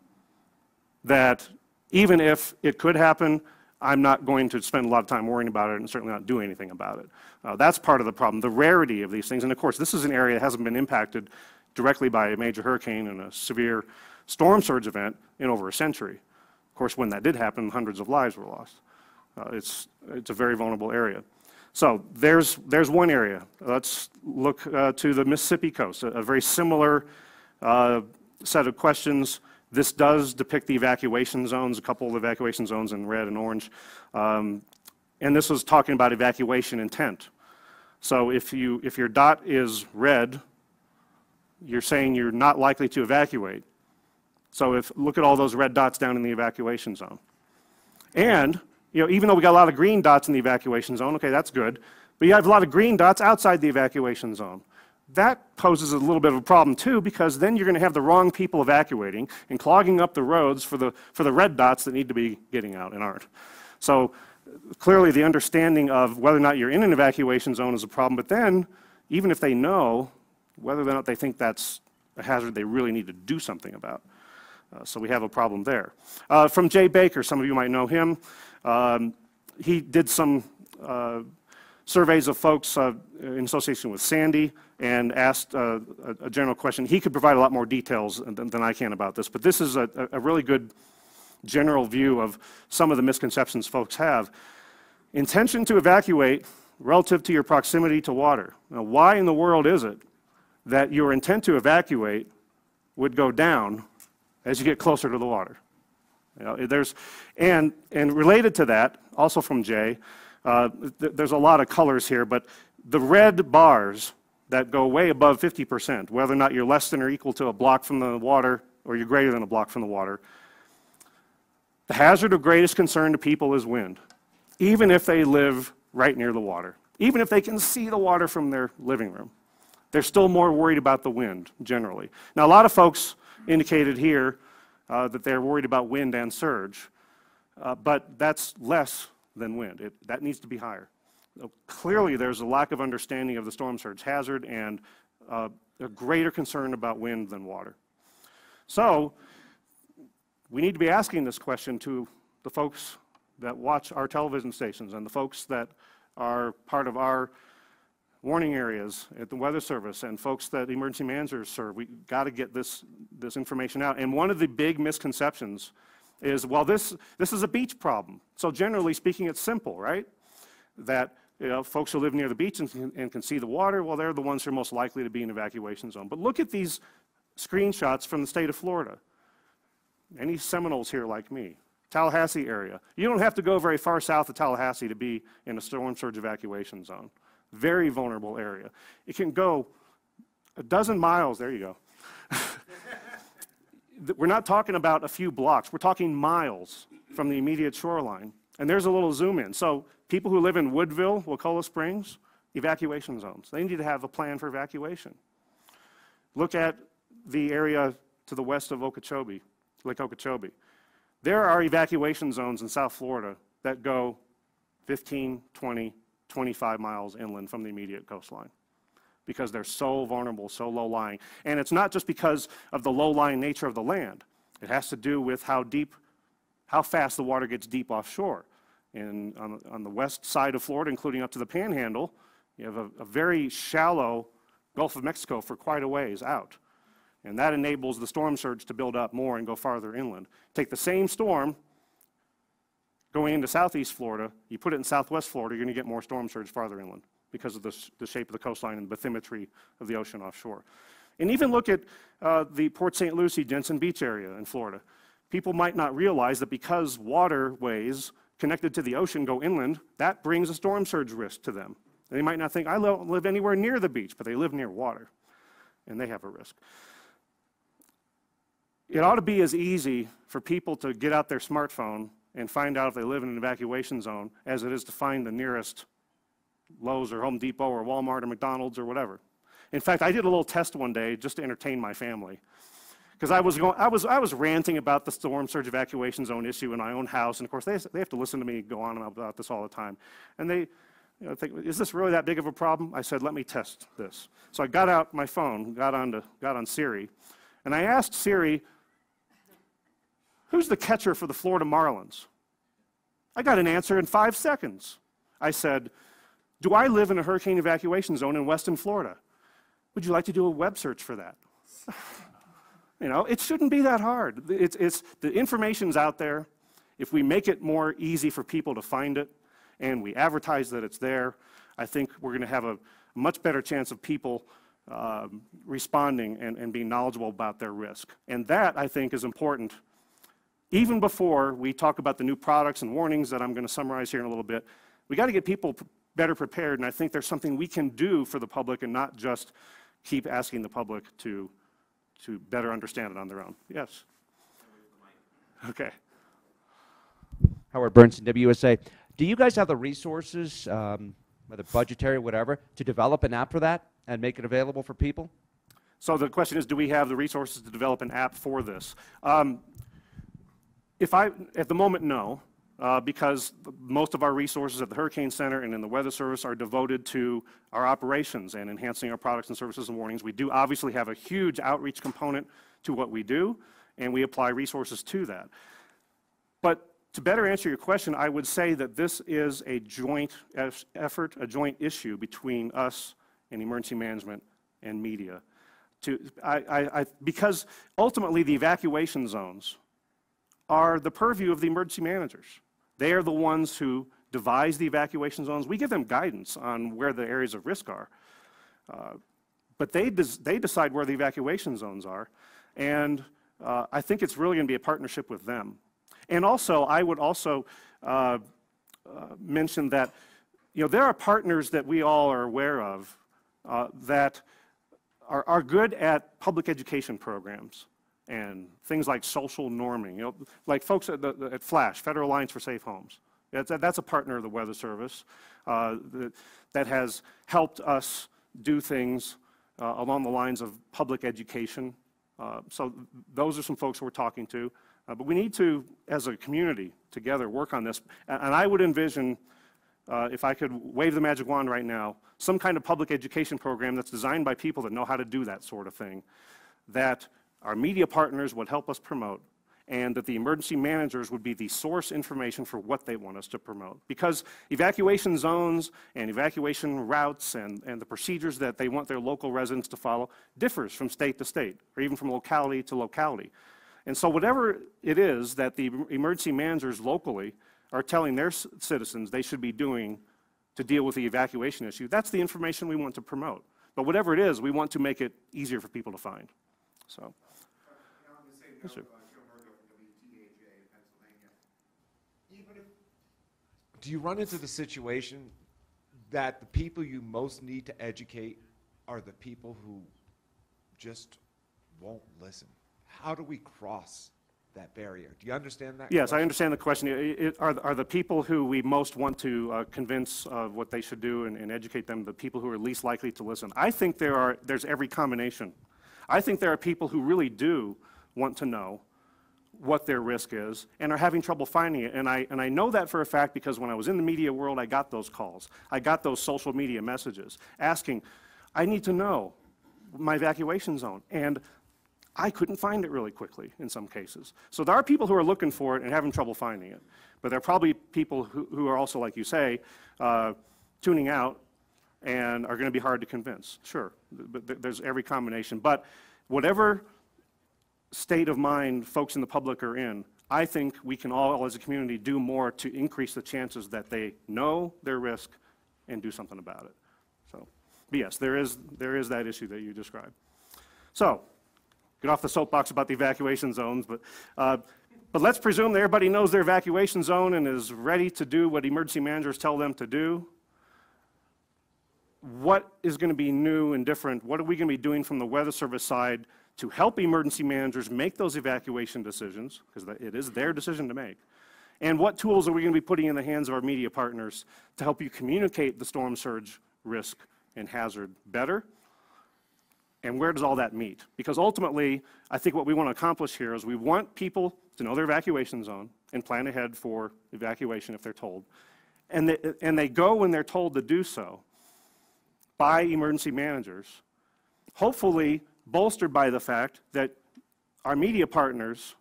Speaker 3: that even if it could happen, I'm not going to spend a lot of time worrying about it and certainly not doing anything about it. Uh, that's part of the problem, the rarity of these things. And of course, this is an area that hasn't been impacted directly by a major hurricane and a severe storm surge event in over a century. Of course, when that did happen, hundreds of lives were lost. Uh, it's, it's a very vulnerable area. So there's, there's one area. Let's look uh, to the Mississippi coast, a, a very similar uh, set of questions. This does depict the evacuation zones, a couple of evacuation zones in red and orange. Um, and this was talking about evacuation intent. So if, you, if your dot is red, you're saying you're not likely to evacuate. So if, look at all those red dots down in the evacuation zone. And, you know, even though we got a lot of green dots in the evacuation zone, okay, that's good, but you have a lot of green dots outside the evacuation zone. That poses a little bit of a problem too, because then you're going to have the wrong people evacuating and clogging up the roads for the, for the red dots that need to be getting out and aren't. So clearly the understanding of whether or not you're in an evacuation zone is a problem, but then even if they know, whether or not they think that's a hazard they really need to do something about. Uh, so we have a problem there. Uh, from Jay Baker, some of you might know him. Um, he did some uh, surveys of folks uh, in association with Sandy and asked uh, a, a general question. He could provide a lot more details than, than I can about this, but this is a, a really good general view of some of the misconceptions folks have. Intention to evacuate relative to your proximity to water. Now, why in the world is it that your intent to evacuate would go down as you get closer to the water? You know, there's, and, and related to that, also from Jay, uh, th- there's a lot of colors here, but the red bars that go way above 50%, whether or not you're less than or equal to a block from the water or you're greater than a block from the water, the hazard of greatest concern to people is wind, even if they live right near the water, even if they can see the water from their living room. They're still more worried about the wind, generally. Now, a lot of folks indicated here uh, that they're worried about wind and surge, uh, but that's less than wind. It, that needs to be higher. Clearly, there's a lack of understanding of the storm surge hazard and uh, a greater concern about wind than water. So, we need to be asking this question to the folks that watch our television stations and the folks that are part of our warning areas at the Weather Service and folks that emergency managers serve. We've got to get this, this information out. And one of the big misconceptions is, well, this, this is a beach problem. So generally speaking, it's simple, right? That you know, folks who live near the beach and and can see the water, well, they're the ones who are most likely to be in evacuation zone. But look at these screenshots from the state of Florida. Any Seminoles here like me? Tallahassee area. You don't have to go very far south of Tallahassee to be in a storm surge evacuation zone. Very vulnerable area. It can go a dozen miles, there you go. We're not talking about a few blocks, we're talking miles from the immediate shoreline. And there's a little zoom in. So, people who live in Woodville, Wakulla Springs, evacuation zones. They need to have a plan for evacuation. Look at the area to the west of Okeechobee, Lake Okeechobee. There are evacuation zones in South Florida that go 15, 20, 25 miles inland from the immediate coastline because they're so vulnerable, so low lying. And it's not just because of the low lying nature of the land, it has to do with how deep, how fast the water gets deep offshore. And on, on the west side of Florida, including up to the panhandle, you have a, a very shallow Gulf of Mexico for quite a ways out. And that enables the storm surge to build up more and go farther inland. Take the same storm going into southeast Florida, you put it in southwest Florida, you're going to get more storm surge farther inland because of the, the shape of the coastline and bathymetry of the ocean offshore. And even look at uh, the Port St. Lucie, Jensen Beach area in Florida. People might not realize that because waterways connected to the ocean go inland, that brings a storm surge risk to them. They might not think, I don't live anywhere near the beach, but they live near water, and they have a risk. It ought to be as easy for people to get out their smartphone and find out if they live in an evacuation zone as it is to find the nearest Lowe's or Home Depot or Walmart or McDonald's or whatever. In fact, I did a little test one day just to entertain my family. Because I, was going, I, was, I was ranting about the storm surge evacuation zone issue in my own house, and of course, they, they have to listen to me go on about this all the time. And they, you know, think, is this really that big of a problem? I said, let me test this. So I got out my phone, got on, to, got on Siri, and I asked Siri, who's the catcher for the Florida Marlins? I got an answer in five seconds. I said, do I live in a hurricane evacuation zone in Weston, Florida? Would you like to do a web search for that? you know, it shouldn't be that hard. It's, it's, the information's out there. If we make it more easy for people to find it and we advertise that it's there, I think we're going to have a much better chance of people um, responding and, and being knowledgeable about their risk. And that, I think, is important even before we talk about the new products and warnings that I'm going to summarize here in a little bit. We got to get people better prepared, and I think there's something we can do for the public and not just keep asking the public to, to better understand it on their own. Yes? Okay.
Speaker 4: Howard Bernstein, WUSA. Do you guys have the resources, um, whether budgetary, or whatever, to develop an app for that and make it available for people?
Speaker 3: So the question is, do we have the resources to develop an app for this? Um, if I, at the moment, no uh, because most of our resources at the Hurricane Center and in the Weather Service are devoted to our operations and enhancing our products and services and warnings. We do obviously have a huge outreach component to what we do, and we apply resources to that. But to better answer your question, I would say that this is a joint effort, a joint issue between us and emergency management and media. To, I, I, I, because ultimately the evacuation zones are the purview of the emergency managers. They are the ones who devise the evacuation zones. We give them guidance on where the areas of risk are. Uh, but they, they decide where the evacuation zones are. And uh, I think it's really going to be a partnership with them. And also, I would also uh, uh, mention that, you know, there are partners that we all are aware of uh, that are, are good at public education programs and things like social norming, you know, like folks at, the, at FLASH, Federal Alliance for Safe Homes. That's, a partner of the Weather Service uh, that, that has helped us do things uh, along the lines of public education. Uh, so those are some folks we're talking to. Uh, but we need to, as a community, together work on this. And, and I would envision, uh, if I could wave the magic wand right now, some kind of public education program that's designed by people that know how to do that sort of thing, that our media partners would help us promote, and that the emergency managers would be the source information for what they want us to promote. Because evacuation zones and evacuation routes and, and the procedures that they want their local residents to follow differs from state to state, or even from locality to locality. And so whatever it is that the emergency managers locally are telling their citizens they should be doing to deal with the evacuation issue, that's the information we want to promote. But whatever it is, we want to make it easier for people to find. So, Yes, sir.
Speaker 5: Do you run into the situation that the people you most need to educate are the people who just won't listen? How do we cross that barrier? Do you understand that?
Speaker 3: Yes, I understand the question. I- I- Are, are the people who we most want to uh, convince of what they should do and, and educate them the people who are least likely to listen? I think there are, there's every combination. I think there are people who really do want to know what their risk is and are having trouble finding it. And I, and I know that for a fact because when I was in the media world, I got those calls. I got those social media messages asking, I need to know my evacuation zone. And I couldn't find it really quickly in some cases. So there are people who are looking for it and having trouble finding it. But there are probably people who, who are also, like you say, uh, tuning out and are going to be hard to convince. Sure, but there's every combination. But whatever state of mind folks in the public are in, I think we can all, as a community, do more to increase the chances that they know their risk and do something about it. So, yes, there is, there is that issue that you described. So, get off the soapbox about the evacuation zones, but, uh, but let's presume that everybody knows their evacuation zone and is ready to do what emergency managers tell them to do. What is going to be new and different? What are we going to be doing from the Weather Service side to help emergency managers make those evacuation decisions, because it is their decision to make? And what tools are we going to be putting in the hands of our media partners to help you communicate the storm surge risk and hazard better? And where does all that meet? Because ultimately, I think what we want to accomplish here is we want people to know their evacuation zone and plan ahead for evacuation if they're told. And they, and they go when they're told to do so by emergency managers, hopefully bolstered by the fact that our media partners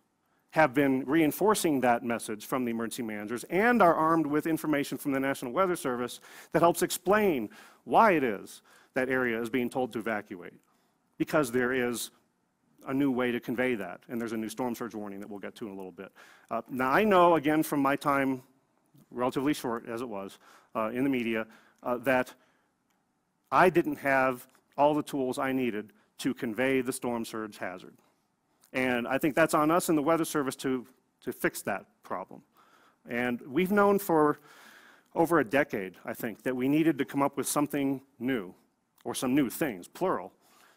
Speaker 3: have been reinforcing that message from the emergency managers and are armed with information from the National Weather Service that helps explain why it is that area is being told to evacuate. Because there is a new way to convey that, and there's a new storm surge warning that we'll get to in a little bit. Uh, now, I know, again, from my time, relatively short as it was, uh, in the media, uh, that I didn't have all the tools I needed to convey the storm surge hazard. And I think that's on us and the Weather Service to, to fix that problem. And we've known for over a decade, I think, that we needed to come up with something new, or some new things, plural,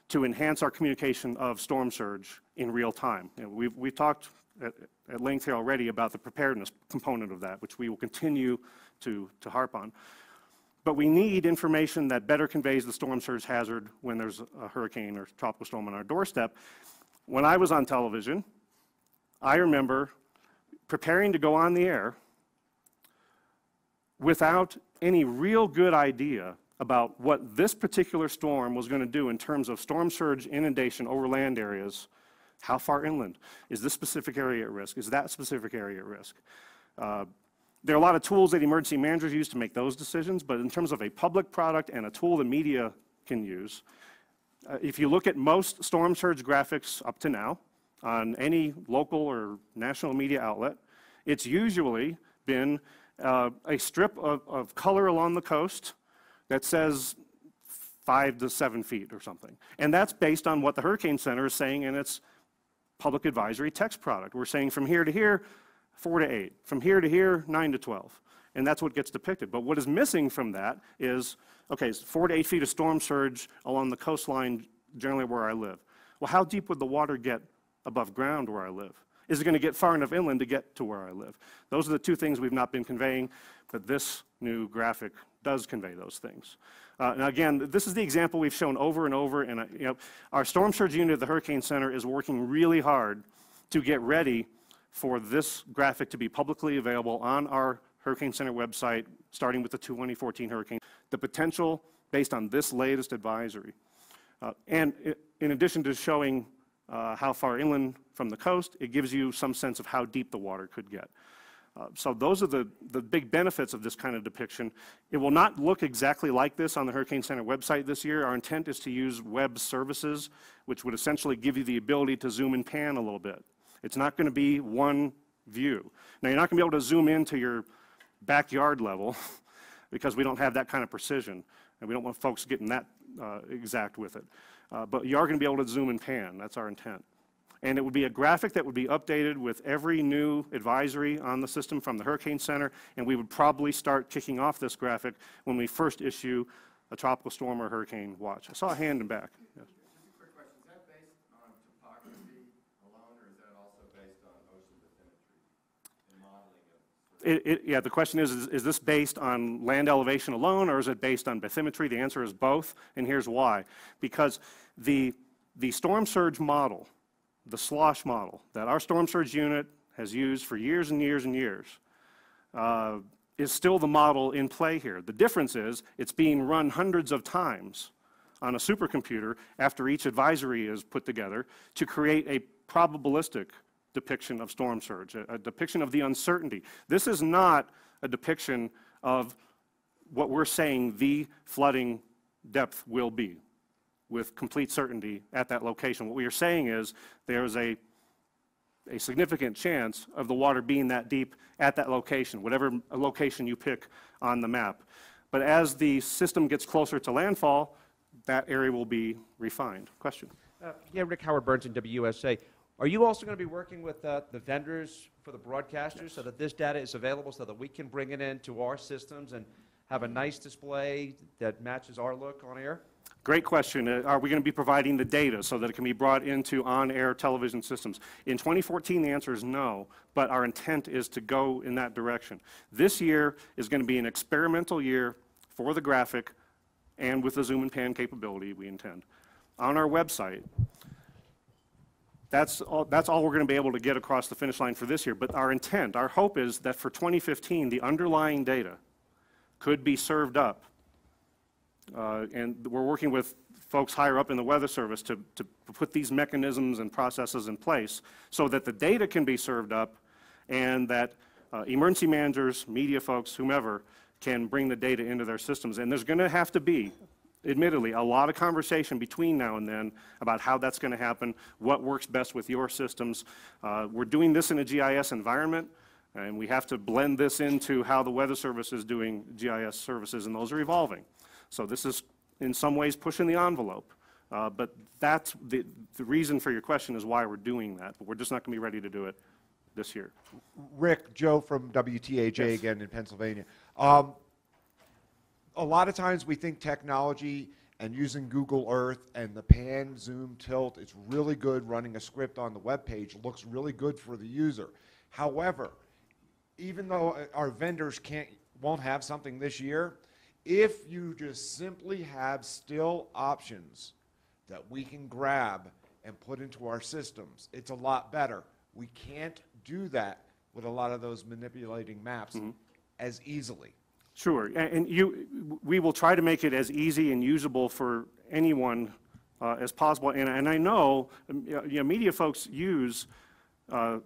Speaker 3: to enhance our communication of storm surge in real time. Know, we've, we've talked at, at length here already about the preparedness component of that, which we will continue to, to harp on. But we need information that better conveys the storm surge hazard when there's a hurricane or tropical storm on our doorstep. When I was on television, I remember preparing to go on the air without any real good idea about what this particular storm was going to do in terms of storm surge inundation over land areas. How far inland? Is this specific area at risk? Is that specific area at risk? Uh, there are a lot of tools that emergency managers use to make those decisions, but in terms of a public product and a tool the media can use, uh, if you look at most storm surge graphics up to now, on any local or national media outlet. It's usually been uh, a strip of, of color along the coast that says five to seven feet or something. And that's based on what the Hurricane Center is saying in its public advisory text product. We're saying from here to here, four to eight. From here to here, nine to 12. And that's what gets depicted. But what is missing from that is, okay, so four to eight feet of storm surge along the coastline, generally where I live. Well, how deep would the water get above ground where I live? Is it going to get far enough inland to get to where I live? Those are the two things we've not been conveying, but this new graphic does convey those things. Uh, and again, this is the example we've shown over and over, and uh, you know, our storm surge unit at the Hurricane Center is working really hard to get ready for this graphic to be publicly available on our Hurricane Center website, starting with the 2014 hurricane. The potential based on this latest advisory. Uh, and i- in addition to showing uh, how far inland from the coast, it gives you some sense of how deep the water could get. Uh, So those are the, the big benefits of this kind of depiction. It will not look exactly like this on the Hurricane Center website this year. Our intent is to use web services, which would essentially give you the ability to zoom and pan a little bit. It's not going to be one view. Now, you're not going to be able to zoom into your backyard level because we don't have that kind of precision, and we don't want folks getting that uh, exact with it. Uh, But you are going to be able to zoom and pan. That's our intent. And it would be a graphic that would be updated with every new advisory on the system from the Hurricane Center, and we would probably start kicking off this graphic when we first issue a tropical storm or hurricane watch. I saw a hand in back. Yes.
Speaker 6: Just a quick question, is that based on topography alone, or is that also based on ocean bathymetry and modeling of?
Speaker 3: It, it, yeah, the question is, is, is this based on land elevation alone, or is it based on bathymetry? The answer is both, and here's why. Because the, the storm surge model, the slosh model, that our storm surge unit has used for years and years and years, uh, is still the model in play here. The difference is, it's being run hundreds of times on a supercomputer after each advisory is put together to create a probabilistic depiction of storm surge, a, a depiction of the uncertainty. This is not a depiction of what we're saying the flooding depth will be with complete certainty at that location. What we are saying is there's a a significant chance of the water being that deep at that location, whatever location you pick on the map. But as the system gets closer to landfall, that area will be refined. Question?
Speaker 4: Uh, Yeah, Rick Howard Bernstein WUSA. Are you also going to be working with uh, the vendors for the broadcasters so that this data is available so that we can bring it into our systems and have a nice display that matches our look on air?
Speaker 3: Great question. Uh, Are we going to be providing the data so that it can be brought into on-air television systems? In 2014, the answer is no, but our intent is to go in that direction. This year is going to be an experimental year for the graphic and with the zoom and pan capability we intend. On our website, that's all, that's all we're going to be able to get across the finish line for this year. But our intent, our hope is that for 2015, the underlying data could be served up uh, And we're working with folks higher up in the Weather Service to, to put these mechanisms and processes in place so that the data can be served up and that uh, emergency managers, media folks, whomever, can bring the data into their systems. And there's going to have to be, admittedly, a lot of conversation between now and then about how that's going to happen, what works best with your systems. Uh, We're doing this in a GIS environment, and we have to blend this into how the Weather Service is doing GIS services, and those are evolving. So this is, in some ways, pushing the envelope. Uh, But that's, the, the reason for your question is why we're doing that, but we're just not going to be ready to do it this year.
Speaker 5: Rick, Joe from WTAJ again in Pennsylvania. Um, a lot of times we think technology and using Google Earth and the pan, zoom, tilt, it's really good running a script on the web page, looks really good for the user. However, even though our vendors can't, won't have something this year, if you just simply have still options that we can grab and put into our systems, it's a lot better. We can't do that with a lot of those manipulating maps mm-hmm. as easily.
Speaker 3: Sure, and you, we will try to make it as easy and usable for anyone uh, as possible. And, and I know, um, you know, media folks use uh,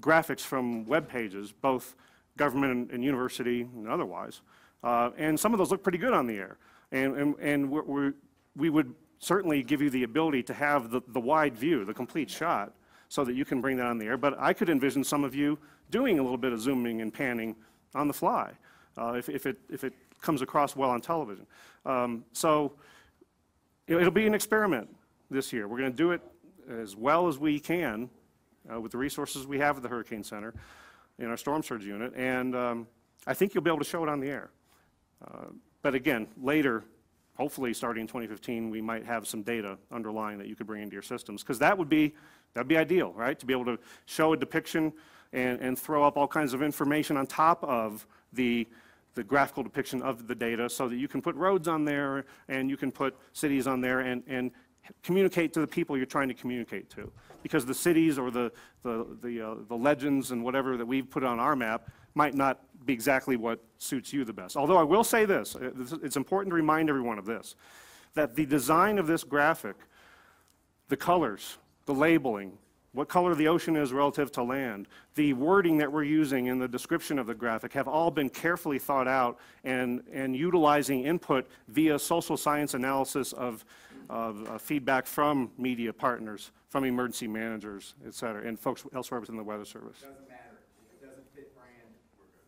Speaker 3: graphics from web pages, both government and- university and otherwise. Uh, And some of those look pretty good on the air. And, and, and we're, we would certainly give you the ability to have the, the wide view, the complete shot, so that you can bring that on the air. But I could envision some of you doing a little bit of zooming and panning on the fly uh, if, if, it, if it comes across well on television. Um, so it- it'll be an experiment this year. We're going to do it as well as we can uh, with the resources we have at the Hurricane Center in our storm surge unit, and um, I think you'll be able to show it on the air. Uh, But again, later, hopefully starting in 2015, we might have some data underlying that you could bring into your systems, because that would be, that'd be ideal, right? To be able to show a depiction and, and throw up all kinds of information on top of the, the graphical depiction of the data, so that you can put roads on there, and you can put cities on there, and, and communicate to the people you're trying to communicate to. Because the cities or the, the, the, uh, the legends and whatever that we've put on our map might not be exactly what suits you the best. Although I will say this, uh, this- it's important to remind everyone of this, that the design of this graphic, the colors, the labeling, what color the ocean is relative to land, the wording that we're using in the description of the graphic have all been carefully thought out and, and utilizing input via social science analysis of, of uh, feedback from media partners, from emergency managers, et cetera, and folks elsewhere within the Weather Service.
Speaker 6: Doesn't matter, if it doesn't fit brand,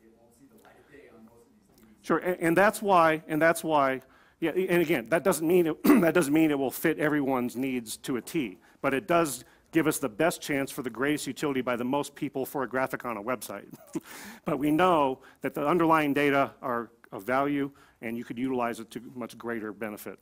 Speaker 6: it won't see the light of day on most of these TVs.
Speaker 3: Sure, and, and that's why, and that's why, yeah, and again, that doesn't mean, it, that doesn't mean it will fit everyone's needs to a T, but it does give us the best chance for the greatest utility by the most people for a graphic on a website. But we know that the underlying data are of value, and you could utilize it to much greater benefit.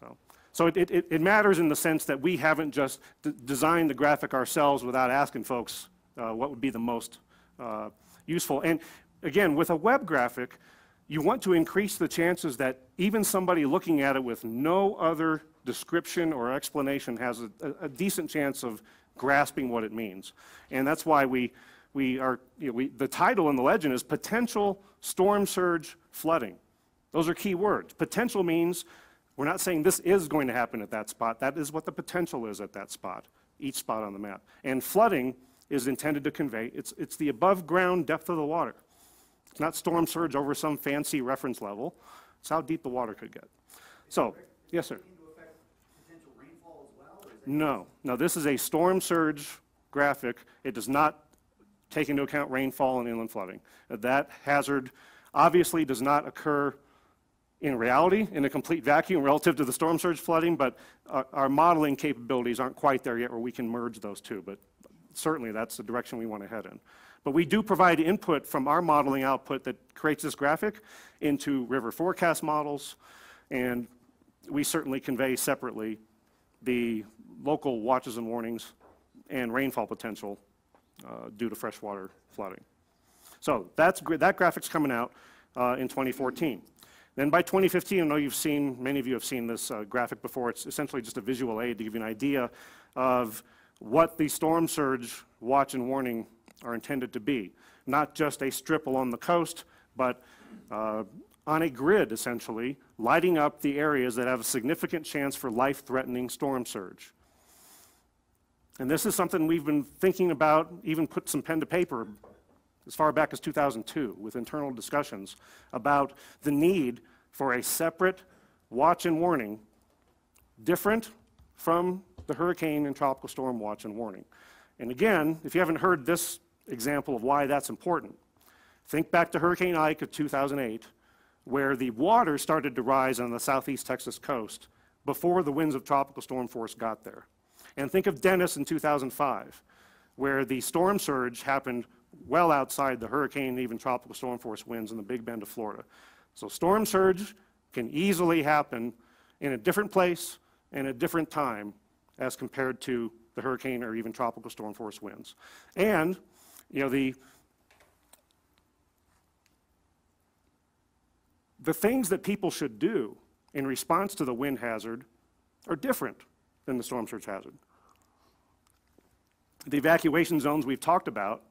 Speaker 3: So, so it, it, it matters in the sense that we haven't just designed the graphic ourselves without asking folks uh, what would be the most uh, useful. And again, with a web graphic, you want to increase the chances that even somebody looking at it with no other description or explanation has a, a- decent chance of grasping what it means. And that's why we, we are, you know, we, the title in the legend is Potential Storm Surge Flooding. Those are key words. Potential means we're not saying this is going to happen at that spot. That is what the potential is at that spot, each spot on the map. And flooding is intended to convey, it's, it's the above ground depth of the water. It's not storm surge over some fancy reference level. It's how deep the water could get. So, yes, sir. No, no, this is a storm surge graphic. It does not take into account rainfall and inland flooding. That hazard obviously does not occur in reality in a complete vacuum relative to the storm surge flooding, but our, our modeling capabilities aren't quite there yet where we can merge those two, but certainly that's the direction we want to head in. But we do provide input from our modeling output that creates this graphic into river forecast models, and we certainly convey separately the local watches and warnings and rainfall potential uh, due to freshwater flooding. So that's, that graphic's coming out uh, in 2014. Then by 2015, I know you've seen, many of you have seen this uh, graphic before. It's essentially just a visual aid to give you an idea of what the storm surge watch and warning are intended to be. Not just a strip along the coast, but uh, on a grid, essentially, lighting up the areas that have a significant chance for life-threatening storm surge. And this is something we've been thinking about, even put some pen to paper as far back as 2002 with internal discussions about the need for a separate watch and warning, different from the hurricane and tropical storm watch and warning. And again, if you haven't heard this example of why that's important, think back to Hurricane Ike of 2008, where the water started to rise on the southeast Texas coast before the winds of tropical storm force got there. And think of Dennis in 2005, where the storm surge happened well outside the hurricane and even tropical storm force winds in the Big Bend of Florida. So storm surge can easily happen in a different place and a different time as compared to the hurricane or even tropical storm force winds. And, you know, the, the things that people should do in response to the wind hazard are different than the storm surge hazard. The evacuation zones we've talked about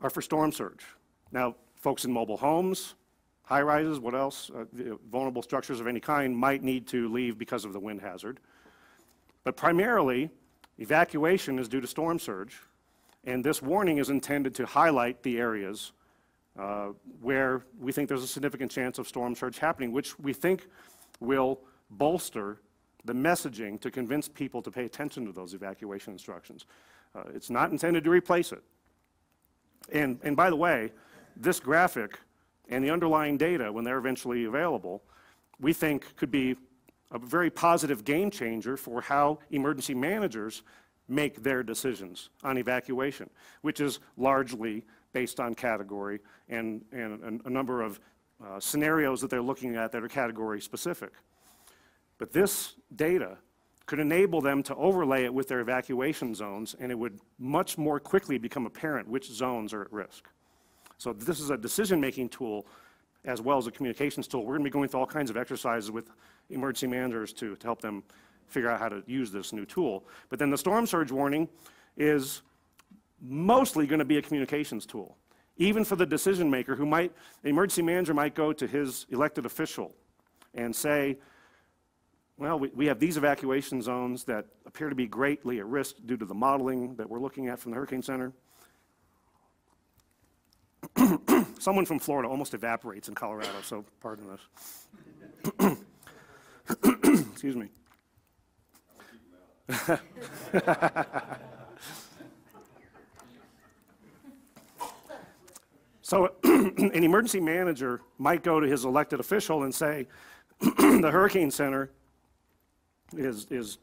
Speaker 3: are for storm surge. Now, folks in mobile homes, high rises, what else? Uh, vulnerable structures of any kind might need to leave because of the wind hazard. But primarily, evacuation is due to storm surge, and this warning is intended to highlight the areas uh, where we think there's a significant chance of storm surge happening, which we think will bolster the messaging to convince people to pay attention to those evacuation instructions. Uh, It's not intended to replace it. And, and by the way, this graphic and the underlying data, when they're eventually available, we think could be a very positive game changer for how emergency managers make their decisions on evacuation, which is largely based on category and, and a, number of uh, scenarios that they're looking at that are category specific. But this data could enable them to overlay it with their evacuation zones, and it would much more quickly become apparent which zones are at risk. So this is a decision-making tool as well as a communications tool. We're going to be going through all kinds of exercises with emergency managers to, to help them figure out how to use this new tool. But then the storm surge warning is mostly going to be a communications tool. Even for the decision maker who might, the emergency manager might go to his elected official and say, well, we, we have these evacuation zones that appear to be greatly at risk due to the modeling that we're looking at from the Hurricane Center. Someone from Florida almost evaporates in Colorado, so pardon this. Excuse me. So an emergency manager might go to his elected official and say, the Hurricane Center is, is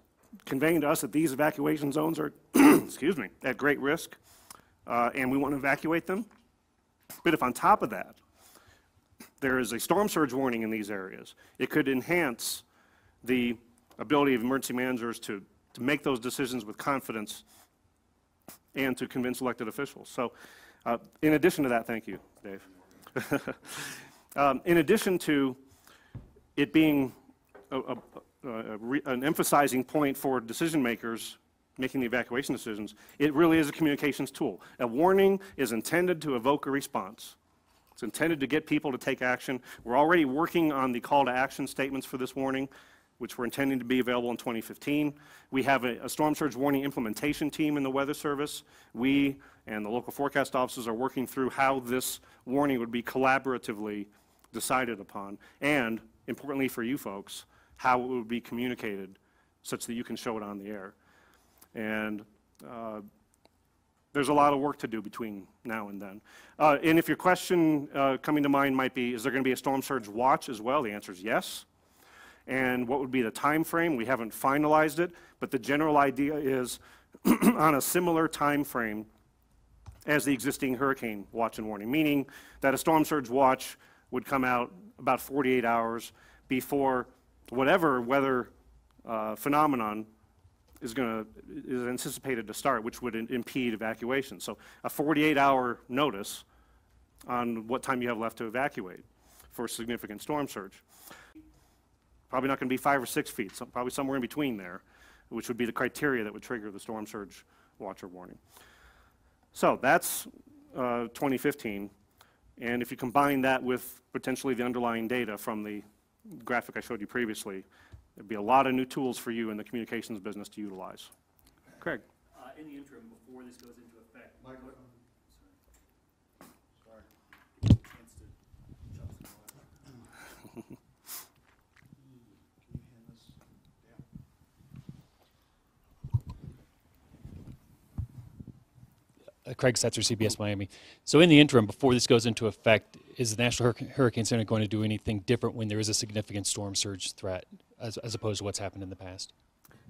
Speaker 3: conveying to us that these evacuation zones are, excuse me, at great risk, uh, and we want to evacuate them. But if on top of that, there is a storm surge warning in these areas, it could enhance the ability of emergency managers to, to make those decisions with confidence and to convince elected officials. So, uh, in addition to that, thank you, Dave. um, in addition to it being a, a, a re, an emphasizing point for decision makers making the evacuation decisions, it really is a communications tool. A warning is intended to evoke a response. It's intended to get people to take action. We're already working on the call to action statements for this warning which we're intending to be available in 2015. We have a, a, storm surge warning implementation team in the Weather Service. We and the local forecast offices are working through how this warning would be collaboratively decided upon, and importantly for you folks, how it would be communicated such that you can show it on the air. And uh, there's a lot of work to do between now and then. Uh, and if your question uh, coming to mind might be, is there going to be a storm surge watch as well? The answer is yes and what would be the time frame. We haven't finalized it, but the general idea is on a similar time frame as the existing hurricane watch and warning, meaning that a storm surge watch would come out about 48 hours before whatever weather uh, phenomenon is going to is anticipated to start, which would impede evacuation. So a 48-hour notice on what time you have left to evacuate for a significant storm surge. Probably not going to be five or six feet, so probably somewhere in between there, which would be the criteria that would trigger the storm surge watch or warning. So that's uh, 2015. And if you combine that with potentially the underlying data from the graphic I showed you previously, there'd be a lot of new tools for you in the communications business to utilize. Craig.
Speaker 7: Uh, in the interim, before this goes into effect. Microphone. Sorry. Sorry. Uh, Craig Setzer, CBS Miami. So, in the interim, before this goes into effect, is the National Hurricane Center going to do anything different when there is a significant storm surge threat, as, as opposed to what's happened in the past?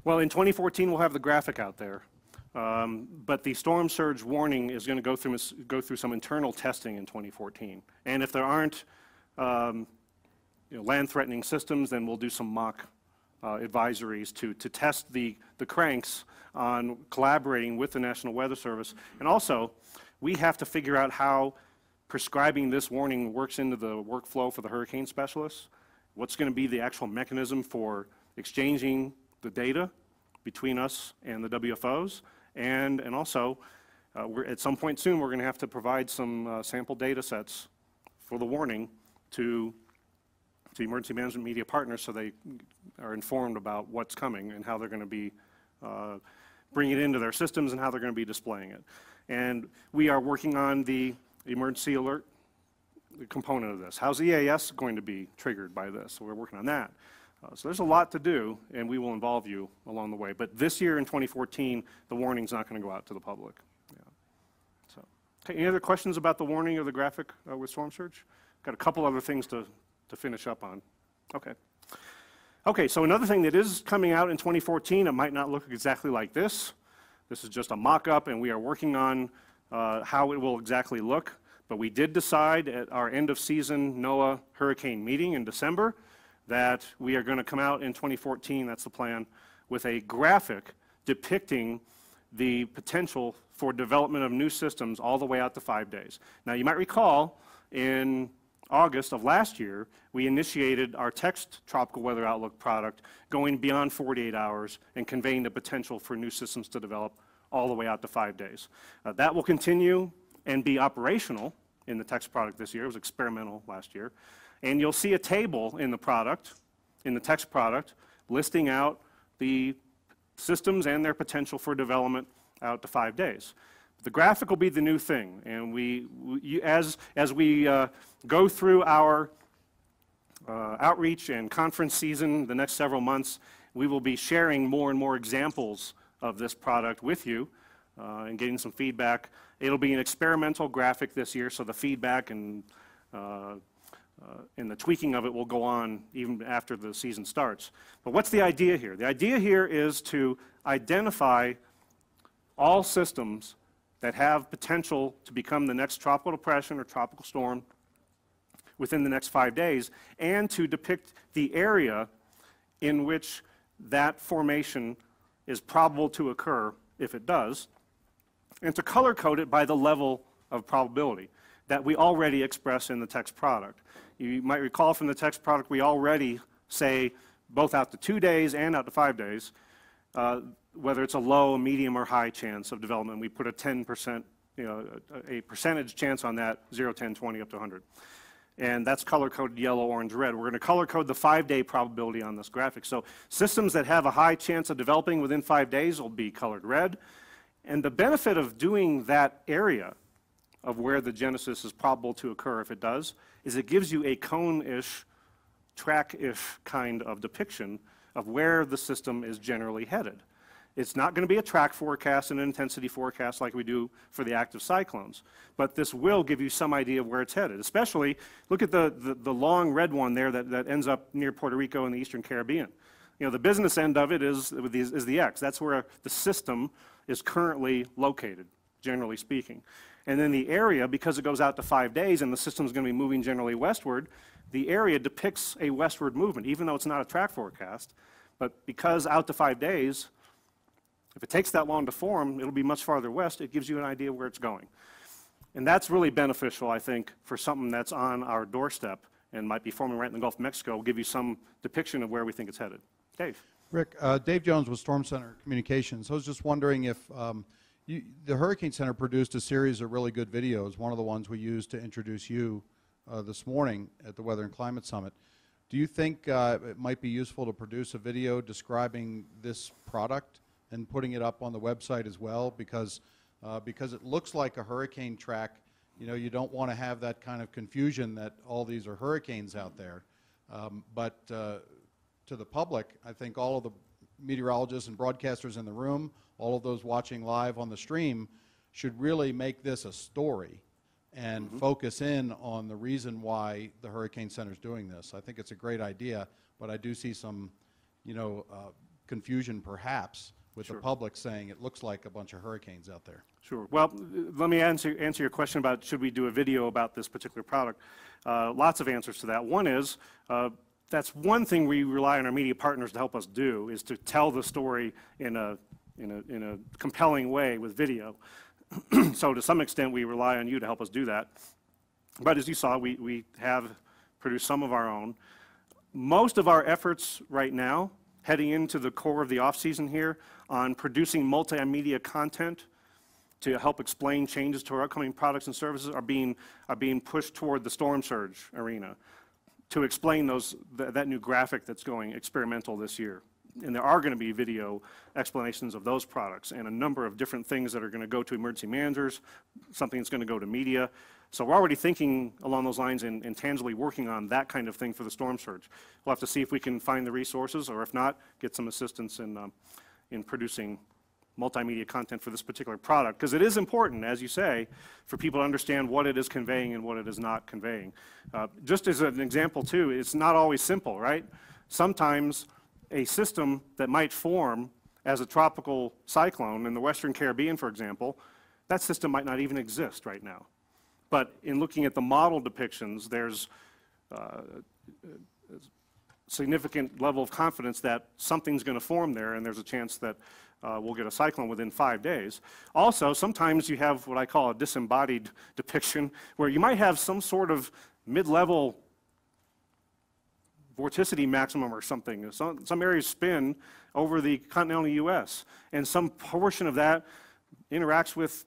Speaker 3: Well, in 2014, we'll have the graphic out there. Um, but the storm surge warning is going to go through, go through some internal testing in 2014. And if there aren't um, you know, land-threatening systems, then we'll do some mock uh, advisories to, to test the, the cranks on collaborating with the National Weather Service. And also, we have to figure out how prescribing this warning works into the workflow for the hurricane specialists. What's going to be the actual mechanism for exchanging the data between us and the WFOs? And, and also, uh, at some point soon, we're going to have to provide some uh, sample data sets for the warning to to emergency management media partners so they are informed about what's coming and how they're going to be uh, bringing it into their systems and how they're going to be displaying it. And we are working on the emergency alert component of this. How's EAS going to be triggered by this? So we're working on that. Uh, So there's a lot to do, and we will involve you along the way. But this year in 2014, the warning's not going to go out to the public. Yeah. So, okay, any other questions about the warning or the graphic uh, with storm surge? Got a couple other things to, to finish up on. Okay. Okay, so another thing that is coming out in 2014, it might not look exactly like this. This is just a mock-up, and we are working on uh, how it will exactly look. But we did decide at our end-of-season NOAA hurricane meeting in December that we are going to come out in 2014, that's the plan, with a graphic depicting the potential for development of new systems all the way out to five days. Now, you might recall in August of last year, we initiated our text tropical weather outlook product going beyond 48 hours and conveying the potential for new systems to develop all the way out to five days. Uh, that will continue and be operational in the text product this year. It was experimental last year. And you'll see a table in the product, in the text product, listing out the systems and their potential for development out to five days. The graphic will be the new thing, and we, we as, as we uh, go through our uh, outreach and conference season the next several months, we will be sharing more and more examples of this product with you uh, and getting some feedback. It'll be an experimental graphic this year, so the feedback and, uh, uh, and the tweaking of it will go on even after the season starts. But what's the idea here? The idea here is to identify all systems that have potential to become the next tropical depression or tropical storm within the next five days, and to depict the area in which that formation is probable to occur if it does, and to color code it by the level of probability that we already express in the text product. You might recall from the text product, we already say, both out to two days and out to five days, uh, whether it's a low, medium, or high chance of development. We put a 10%, you know, a a percentage chance on that, 0, 10, 20, up to 100. And that's color-coded yellow, orange, red. We're going to color-code the five-day probability on this graphic. So systems that have a high chance of developing within five days will be colored red. And the benefit of doing that area of where the genesis is probable to occur if it does, is it gives you a cone-ish, track-ish kind of depiction of where the system is generally headed. It's not going to be a track forecast and an intensity forecast like we do for the active cyclones, but this will give you some idea of where it's headed. Especially, look at the, the, the long red one there that, that ends up near Puerto Rico and the Eastern Caribbean. You know, the business end of it is, is the X. That's where the system is currently located, generally speaking. And then the area, because it goes out to five days and the system's going to be moving generally westward, the area depicts a westward movement, even though it's not a track forecast. But because out to five days, if it takes that long to form, it'll be much farther west. It gives you an idea of where it's going. And that's really beneficial, I think, for something that's on our doorstep and might be forming right in the Gulf of Mexico, will give you some depiction of where we think it's headed. Dave?
Speaker 1: Rick, uh, Dave Jones with Storm Center Communications. I was just wondering if um, you, the Hurricane Center produced a series of really good videos. One of the ones we used to introduce you uh, this morning at the Weather and Climate Summit. Do you think uh, it might be useful to produce a video describing this product and putting it up on the website as well? Because uh, because it looks like a hurricane track. You know, you don't want to have that kind of confusion that all these are hurricanes out there. Um, but uh, to the public, I think all of the meteorologists and broadcasters in the room, all of those watching live on the stream, should really make this a story and focus in on the reason why the Hurricane Center is doing this. I think it's a great idea, but I do see some, you know, uh, confusion perhaps with the public saying it looks like a bunch of hurricanes out there.
Speaker 3: Sure. Well, let me answer, answer your question about should we do a video about this particular product. Uh, lots of answers to that. One is, uh, that's one thing we rely on our media partners to help us do, is to tell the story in a, in a, in a compelling way with video. so to some extent, we rely on you to help us do that. But as you saw, we, we have produced some of our own. Most of our efforts right now, heading into the core of the off-season here, on producing multimedia content to help explain changes to our upcoming products and services are being, are being pushed toward the storm surge arena to explain those, th- that new graphic that's going experimental this year. And there are going to be video explanations of those products and a number of different things that are going to go to emergency managers, something that's going to go to media. So we're already thinking along those lines and, and tangibly working on that kind of thing for the storm surge. We'll have to see if we can find the resources, or if not, get some assistance in, um, in producing multimedia content for this particular product, because it is important, as you say, for people to understand what it is conveying and what it is not conveying. Uh, Just as an example, too, it's not always simple, right? Sometimes a system that might form as a tropical cyclone in the Western Caribbean, for example, that system might not even exist right now. But in looking at the model depictions, there's uh, significant level of confidence that something's going to form there, and there's a chance that uh, we'll get a cyclone within five days. Also, sometimes you have what I call a disembodied depiction, where you might have some sort of mid-level vorticity maximum or something. Some, some areas spin over the continental U.S., and some portion of that interacts with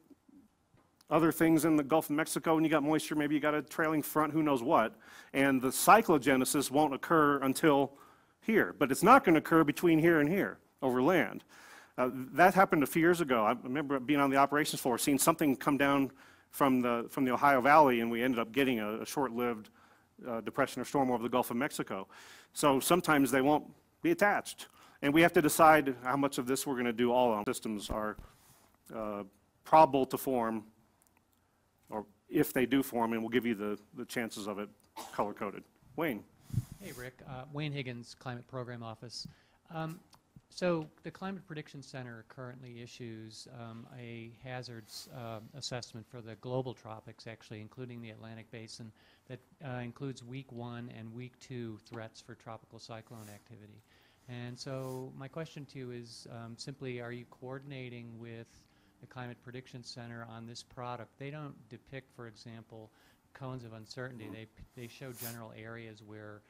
Speaker 3: other things in the Gulf of Mexico, and you got moisture, maybe you got a trailing front, who knows what. And the cyclogenesis won't occur until here, but it's not going to occur between here and here over land. Uh, that happened a few years ago. I remember being on the operations floor, seeing something come down from the, from the Ohio Valley, and we ended up getting a, a short-lived uh, depression or storm over the Gulf of Mexico. So sometimes they won't be attached. And we have to decide how much of this we're going to do all on. Systems are uh, probable to form, or if they do form, and we'll give you the, the chances of it color-coded. Wayne?
Speaker 8: Hey, Rick. Uh, Wayne Higgins, Climate Program Office. Um, so the Climate Prediction Center currently issues um, a hazards uh, assessment for the global tropics, actually, including the Atlantic Basin, that uh, includes week one and week two threats for tropical cyclone activity. And so my question to you is um, simply, are you coordinating with the Climate Prediction Center on this product? They don't depict, for example, cones of uncertainty. They, they show general areas where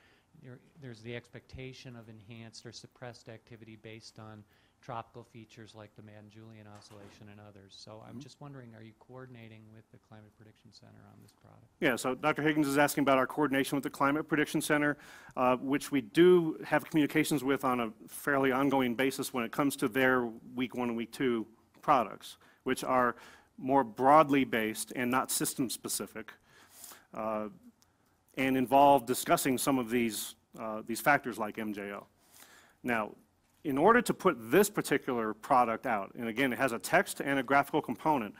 Speaker 8: there, there's the expectation of enhanced or suppressed activity based on tropical features like the Madden-Julian Oscillation and others. So I'm just wondering, are you coordinating with the Climate Prediction Center on this product?
Speaker 3: Yeah, so Dr. Higgins is asking about our coordination with the Climate Prediction Center, uh, which we do have communications with on a fairly ongoing basis when it comes to their week one and week two products, which are more broadly based and not system specific, uh, and involve discussing some of these, uh, these factors like MJO. Now, in order to put this particular product out, and again, it has a text and a graphical component,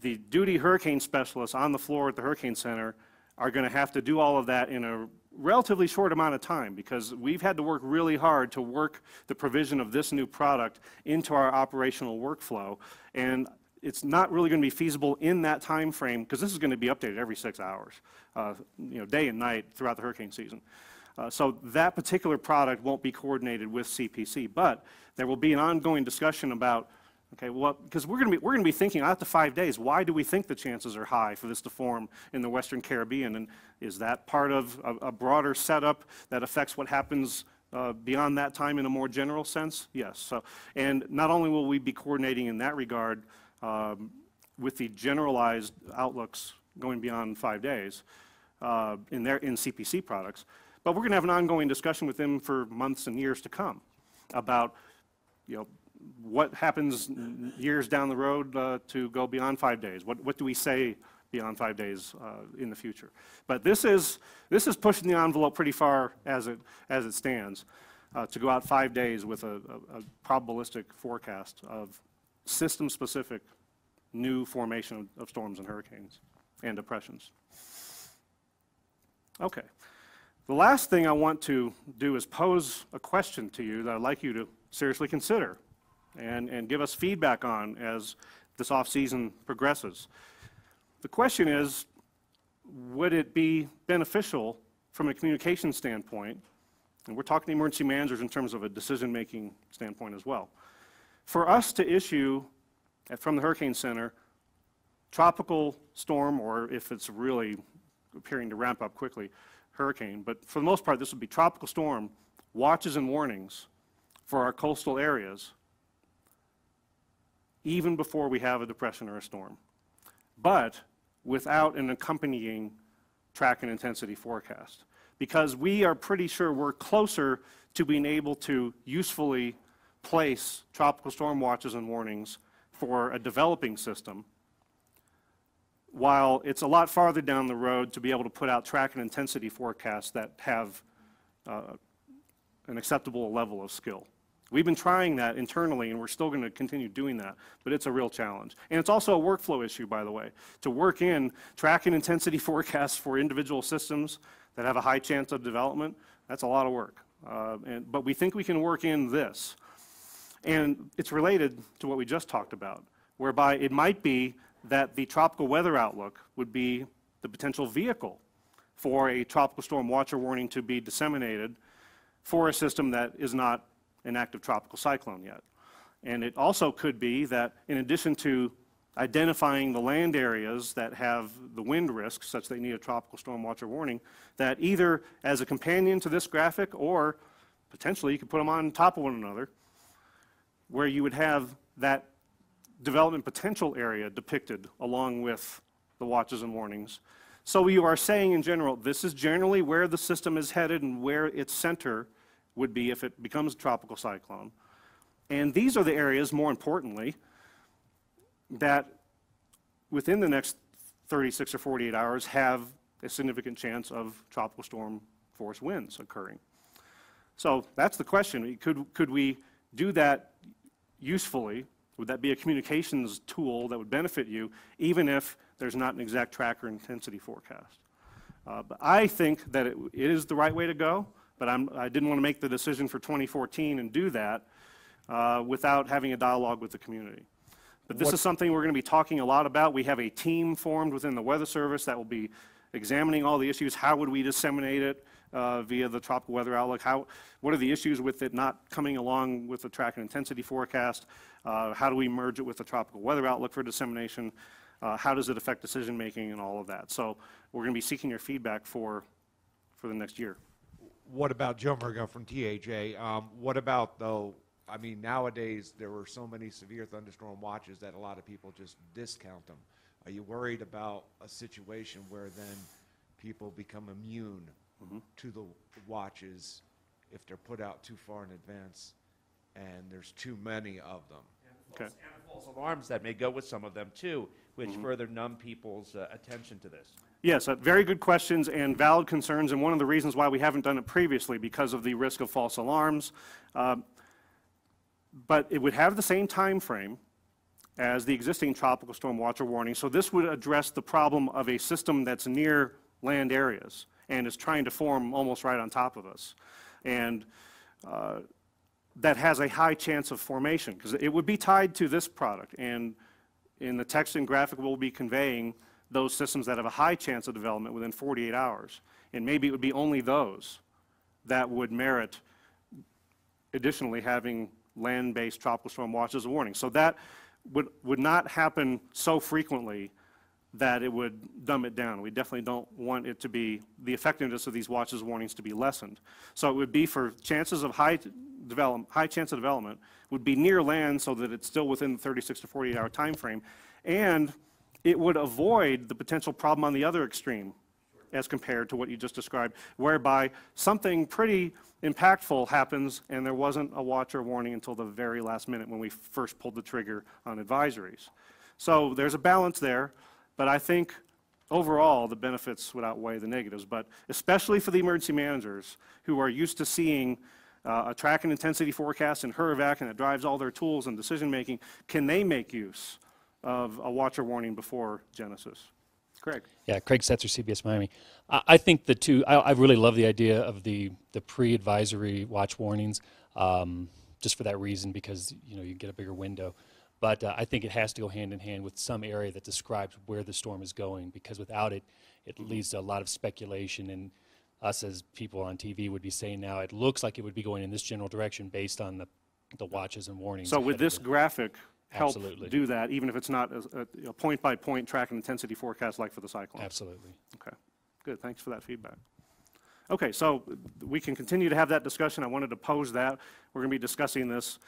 Speaker 3: the duty hurricane specialists on the floor at the Hurricane Center are going to have to do all of that in a relatively short amount of time because we've had to work really hard to work the provision of this new product into our operational workflow. And it's not really going to be feasible in that time frame because this is going to be updated every six hours, uh, you know, day and night throughout the hurricane season. Uh, so that particular product won't be coordinated with CPC, but there will be an ongoing discussion about, okay, well, because we're going to be we're going to be thinking out to five days. Why do we think the chances are high for this to form in the Western Caribbean? And is that part of a, a broader setup that affects what happens? Uh, beyond that time in a more general sense? Yes. So, and not only will we be coordinating in that regard um, with the generalized outlooks going beyond five days uh, in, their, in CPC products, but we're going to have an ongoing discussion with them for months and years to come about, you know, what happens years down the road uh, to go beyond five days? What, what do we say beyond five days uh, in the future? But this is, this is pushing the envelope pretty far as it, as it stands uh, to go out five days with a, a, a probabilistic forecast of system-specific new formation of, storms and hurricanes and depressions. Okay. The last thing I want to do is pose a question to you that I'd like you to seriously consider and, and give us feedback on as this off-season progresses. The question is, would it be beneficial from a communication standpoint, and we're talking to emergency managers in terms of a decision-making standpoint as well, for us to issue from the Hurricane Center tropical storm, or if it's really appearing to ramp up quickly, hurricane, but for the most part, this would be tropical storm watches and warnings for our coastal areas even before we have a depression or a storm, but without an accompanying track and intensity forecast. because we are pretty sure we're closer to being able to usefully place tropical storm watches and warnings for a developing system, while it's a lot farther down the road to be able to put out track and intensity forecasts that have uh, an acceptable level of skill. We've been trying that internally, and we're still going to continue doing that, but it's a real challenge. And it's also a workflow issue, by the way, to work in track and intensity forecasts for individual systems that have a high chance of development. That's a lot of work. Uh, and, but we think we can work in this. And it's related to what we just talked about, whereby it might be that the tropical weather outlook would be the potential vehicle for a tropical storm watch or warning to be disseminated for a system that is not an active tropical cyclone yet. And it also could be that in addition to identifying the land areas that have the wind risks such they need a tropical storm watch or warning, that either as a companion to this graphic or potentially you could put them on top of one another, where you would have that development potential area depicted along with the watches and warnings. So you are saying in general, this is generally where the system is headed and where its center would be if it becomes a tropical cyclone. And these are the areas, more importantly, that within the next 36 or 48 hours have a significant chance of tropical storm force winds occurring. So that's the question. Could, could we do that usefully? Would that be a communications tool that would benefit you, even if there's not an exact tracker intensity forecast? Uh, but I think that it, it is the right way to go, but I'm, I didn't want to make the decision for 2014 and do that uh, without having a dialogue with the community. But this is something we're going to be talking a lot about. We have a team formed within the Weather Service that will be examining all the issues. How would we disseminate it uh, via the tropical weather outlook? How, what are the issues with it not coming along with the track and intensity forecast? Uh, how do we merge it with the tropical weather outlook for dissemination? Uh, how does it affect decision making and all of that? So we're going to be seeking your feedback for, for the next year.
Speaker 5: What about Joe Murgo from TAJ? Um, what about though? I mean, nowadays there are so many severe thunderstorm watches that a lot of people just discount them. Are you worried about a situation where then people become immune to the watches if they're put out too far in advance and there's too many of them?
Speaker 3: Okay.
Speaker 4: And false alarms that may go with some of them too, which further numb people's uh, attention to this.
Speaker 3: Yes, uh, very good questions and valid concerns, and one of the reasons why we haven't done it previously, because of the risk of false alarms. Um, But it would have the same time frame as the existing tropical storm watch or warning, so this would address the problem of a system that's near land areas and is trying to form almost right on top of us. And uh, that has a high chance of formation, because it would be tied to this product. And in the text and graphic, we'll be conveying those systems that have a high chance of development within 48 hours. And maybe it would be only those that would merit additionally having land-based tropical storm watches and warnings. So that would, would not happen so frequently that it would dumb it down. We definitely don't want it to be, the effectiveness of these watches warnings to be lessened. So it would be for chances of high develop, high chance of development, would be near land so that it's still within the 36 to 48 hour time frame, and it would avoid the potential problem on the other extreme as compared to what you just described, whereby something pretty impactful happens and there wasn't a watch or warning until the very last minute when we first pulled the trigger on advisories. So there's a balance there, but I think overall the benefits would outweigh the negatives. But especially for the emergency managers who are used to seeing uh, a track and intensity forecast in HURREVAC and it drives all their tools and decision making, can they make use of a watch or warning before Genesis? Craig?
Speaker 7: Yeah, Craig Setzer, CBS Miami. I, I think the two, I, I really love the idea of the, the pre-advisory watch warnings, um, just for that reason, because, you know, you get a bigger window. But uh, I think it has to go hand in hand with some area that describes where the storm is going, because without it, it leads to a lot of speculation. And us as people on TV would be saying now, it looks like it would be going in this general direction based on the, the watches and warnings.
Speaker 3: So would this graphic help
Speaker 7: Absolutely.
Speaker 3: do that, even if it's not a, a point-by-point track and intensity forecast like for the cyclone?
Speaker 7: Absolutely.
Speaker 3: Okay, good, thanks for that feedback. Okay, so we can continue to have that discussion. I wanted to pose that. We're going to be discussing this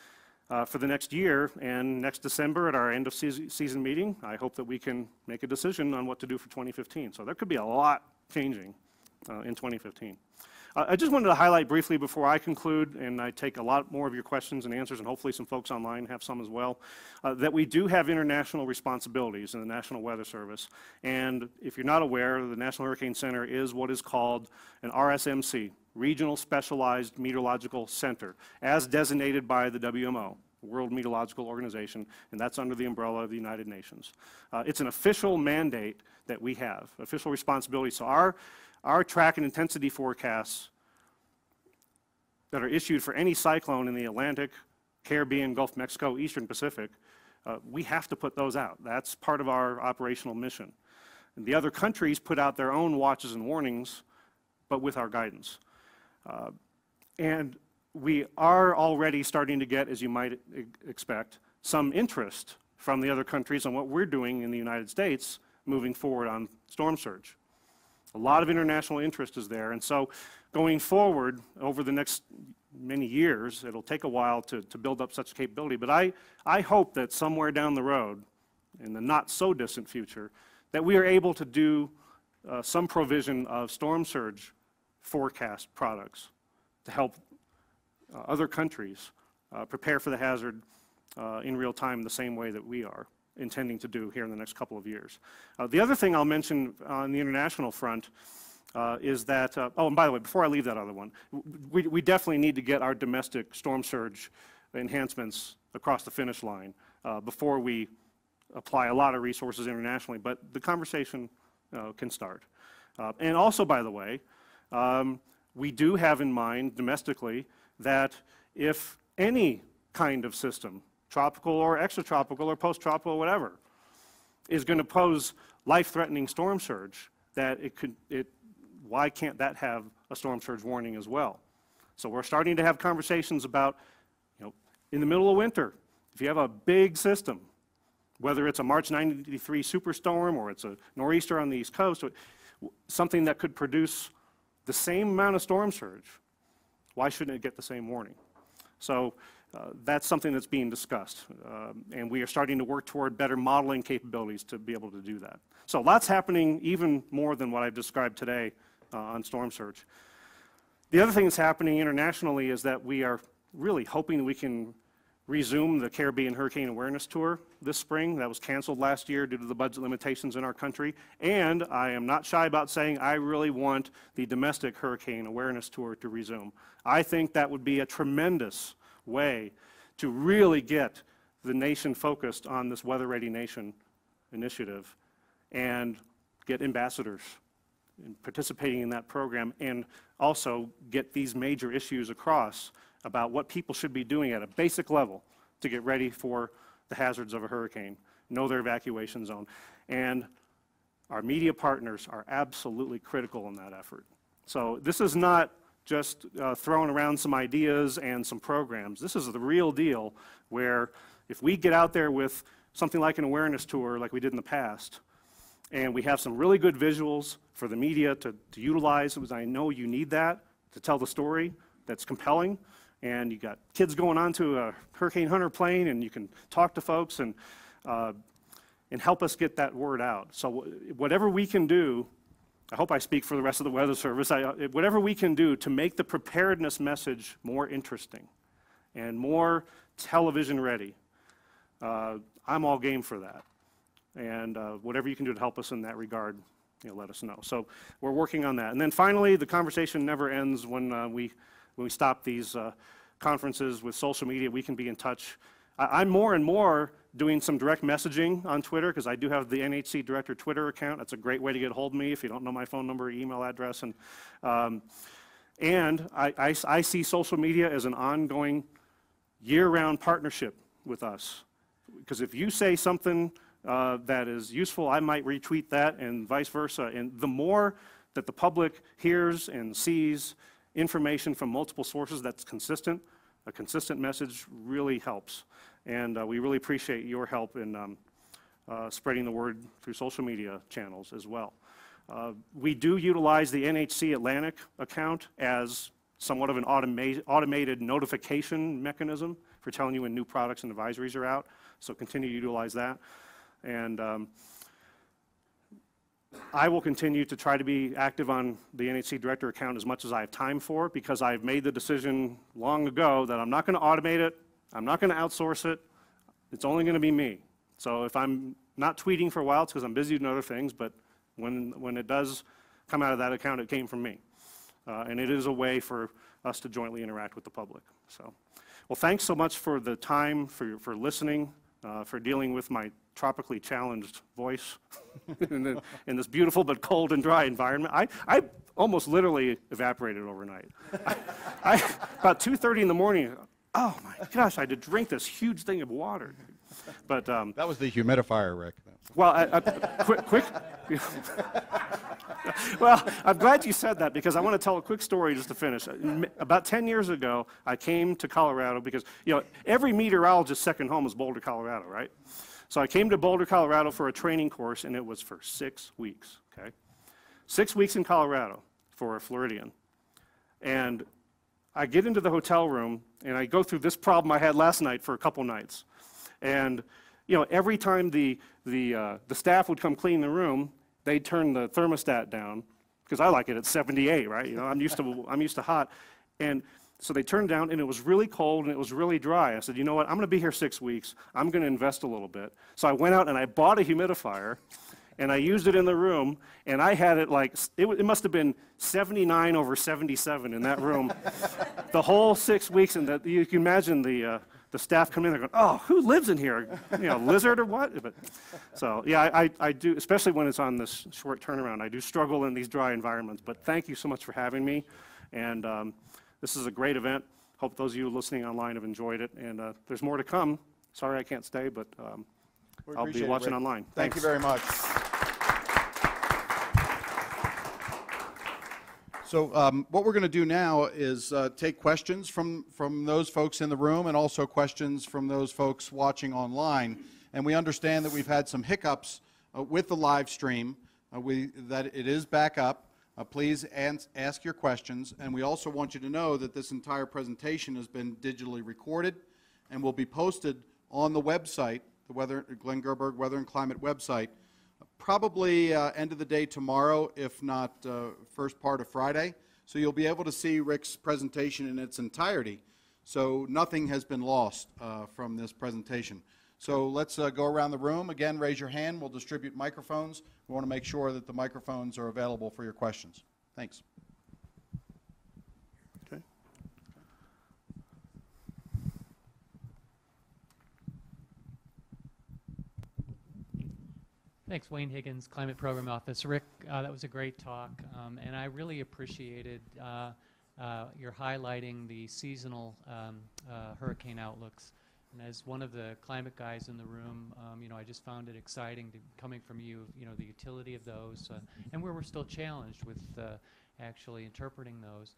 Speaker 3: uh, for the next year, and next December at our end of season, meeting, I hope that we can make a decision on what to do for 2015. So there could be a lot changing uh, in 2015. I just wanted to highlight briefly before I conclude, and I take a lot more of your questions and answers, and hopefully some folks online have some as well, uh, that we do have international responsibilities in the National Weather Service. And if you're not aware, the National Hurricane Center is what is called an RSMC, Regional Specialized Meteorological Center, as designated by the WMO. World Meteorological Organization, and that's under the umbrella of the United Nations. Uh, it's an official mandate that we have, official responsibility. So our, our track and intensity forecasts that are issued for any cyclone in the Atlantic, Caribbean, Gulf of Mexico, Eastern Pacific, uh, we have to put those out. That's part of our operational mission. And the other countries put out their own watches and warnings, but with our guidance. Uh, and we are already starting to get, as you might e- expect, some interest from the other countries on what we're doing in the United States moving forward on storm surge. A lot of international interest is there, and so going forward over the next many years, it'll take a while to, to build up such capability, but I, I hope that somewhere down the road, in the not so distant future, that we are able to do uh, some provision of storm surge forecast products to help uh, other countries uh, prepare for the hazard uh, in real time the same way that we are intending to do here in the next couple of years. Uh, the other thing I'll mention on the international front uh, is that, uh, oh, and by the way, before I leave that other one, we, we definitely need to get our domestic storm surge enhancements across the finish line uh, before we apply a lot of resources internationally, but the conversation uh, can start. Uh, and also, by the way, um, we do have in mind domestically that if any kind of system, tropical or extratropical or post-tropical or whatever, is going to pose life-threatening storm surge, that it could, it, why can't that have a storm surge warning as well? So we're starting to have conversations about, you know, in the middle of winter, if you have a big system, whether it's a March 93 superstorm or it's a nor'easter on the East Coast, something that could produce the same amount of storm surge, why shouldn't it get the same warning? So uh, that's something that's being discussed, um, and we are starting to work toward better modeling capabilities to be able to do that. So lots happening, even more than what I've described today uh, on storm surge. The other thing that's happening internationally is that we are really hoping we can resume the Caribbean Hurricane Awareness Tour this spring. That was canceled last year due to the budget limitations in our country. And I am not shy about saying I really want the domestic Hurricane Awareness Tour to resume. I think that would be a tremendous way to really get the nation focused on this Weather Ready Nation initiative and get ambassadors in participating in that program and also get these major issues across about what people should be doing at a basic level to get ready for the hazards of a hurricane, know their evacuation zone. And our media partners are absolutely critical in that effort. So this is not just uh, throwing around some ideas and some programs. This is the real deal where if we get out there with something like an awareness tour like we did in the past, and we have some really good visuals for the media to, to utilize, because I know you need that to tell the story that's compelling. And you got kids going onto a Hurricane Hunter plane, and you can talk to folks and, uh, and help us get that word out. So whatever we can do, I hope I speak for the rest of the Weather Service, I, uh, whatever we can do to make the preparedness message more interesting and more television ready, uh, I'm all game for that. And uh, whatever you can do to help us in that regard, you know, let us know. So we're working on that. And then finally, the conversation never ends when uh, we when we stop these uh, conferences with social media. We can be in touch. I, I'm more and more doing some direct messaging on Twitter because I do have the NHC Director Twitter account. That's a great way to get a hold of me if you don't know my phone number, or email address, and um, and I, I, I see social media as an ongoing year-round partnership with us. Because if you say something uh, that is useful, I might retweet that and vice versa. And the more that the public hears and sees information from multiple sources that's consistent, a consistent message really helps. And uh, we really appreciate your help in um, uh, spreading the word through social media channels as well. Uh, we do utilize the NHC Atlantic account as somewhat of an automa- automated notification mechanism for telling you when new products and advisories are out. So continue to utilize that. And um, I will continue to try to be active on the NHC Director account as much as I have time for, because I've made the decision long ago that I'm not going to automate it, I'm not going to outsource it, it's only going to be me. So if I'm not tweeting for a while, it's because I'm busy doing other things, but when, when it does come out of that account, it came from me. Uh, And it is a way for us to jointly interact with the public, so. Well, thanks so much for the time, for, for listening, uh, for dealing with my tropically challenged voice in, the, in this beautiful but cold and dry environment. I, I almost literally evaporated overnight. I, I, about 2.30 in the morning, oh my gosh, I had to drink this huge thing of water. But, um,
Speaker 1: That was the humidifier, Rick.
Speaker 3: well, I, I, quick, quick. well, I'm glad you said that because I want to tell a quick story just to finish. About 10 years ago, I came to Colorado because, you know, every meteorologist's second home is Boulder, Colorado, right? So I came to Boulder, Colorado for a training course, and it was for six weeks, okay? Six weeks in Colorado for a Floridian. And I get into the hotel room, and I go through this problem I had last night for a couple nights. And, you know, every time the, the, uh, the staff would come clean the room, they'd turn the thermostat down, because I like it at 78, right? You know, I'm used to, I'm used to hot. And so they turned down, and it was really cold, and it was really dry. I said, you know what, I'm gonna be here six weeks. I'm gonna invest a little bit. So I went out and I bought a humidifier, and I used it in the room, and I had it like, it, it must have been 79 over 77 in that room. the whole six weeks, and that, you can imagine the, uh, the staff come in, they're going, oh, who lives in here? You know, lizard or what? But, so, yeah, I, I- I do, especially when it's on this short turnaround, I do struggle in these dry environments. But thank you so much for having me, and um, this is a great event. Hope those of you listening online have enjoyed it, and uh, there's more to come. Sorry I can't stay, but um, I'll be
Speaker 1: appreciate it,
Speaker 3: watching online.
Speaker 1: Thank you very much. So um, what we're going to do now is uh, take questions from, from those folks in the room and also questions from those folks watching online. And we understand that we've had some hiccups uh, with the live stream, uh, we, that it is back up. Uh, Please ans- ask your questions. And we also want you to know that this entire presentation has been digitally recorded and will be posted on the website, the Weather, Glenn Gerberg Weather and Climate website, probably uh, end of the day tomorrow, if not uh, first part of Friday. So you'll be able to see Rick's presentation in its entirety. So nothing has been lost uh, from this presentation. So let's uh, go around the room. Again, raise your hand. We'll distribute microphones. We want to make sure that the microphones are available for your questions. Thanks.
Speaker 8: Thanks, Wayne Higgins, Climate Program Office. Rick, uh, that was a great talk, um, and I really appreciated uh, uh, your highlighting the seasonal um, uh, hurricane outlooks. And as one of the climate guys in the room, um, you know, I just found it exciting to, coming from you, you know, the utility of those, uh, and where we're still challenged with uh, actually interpreting those.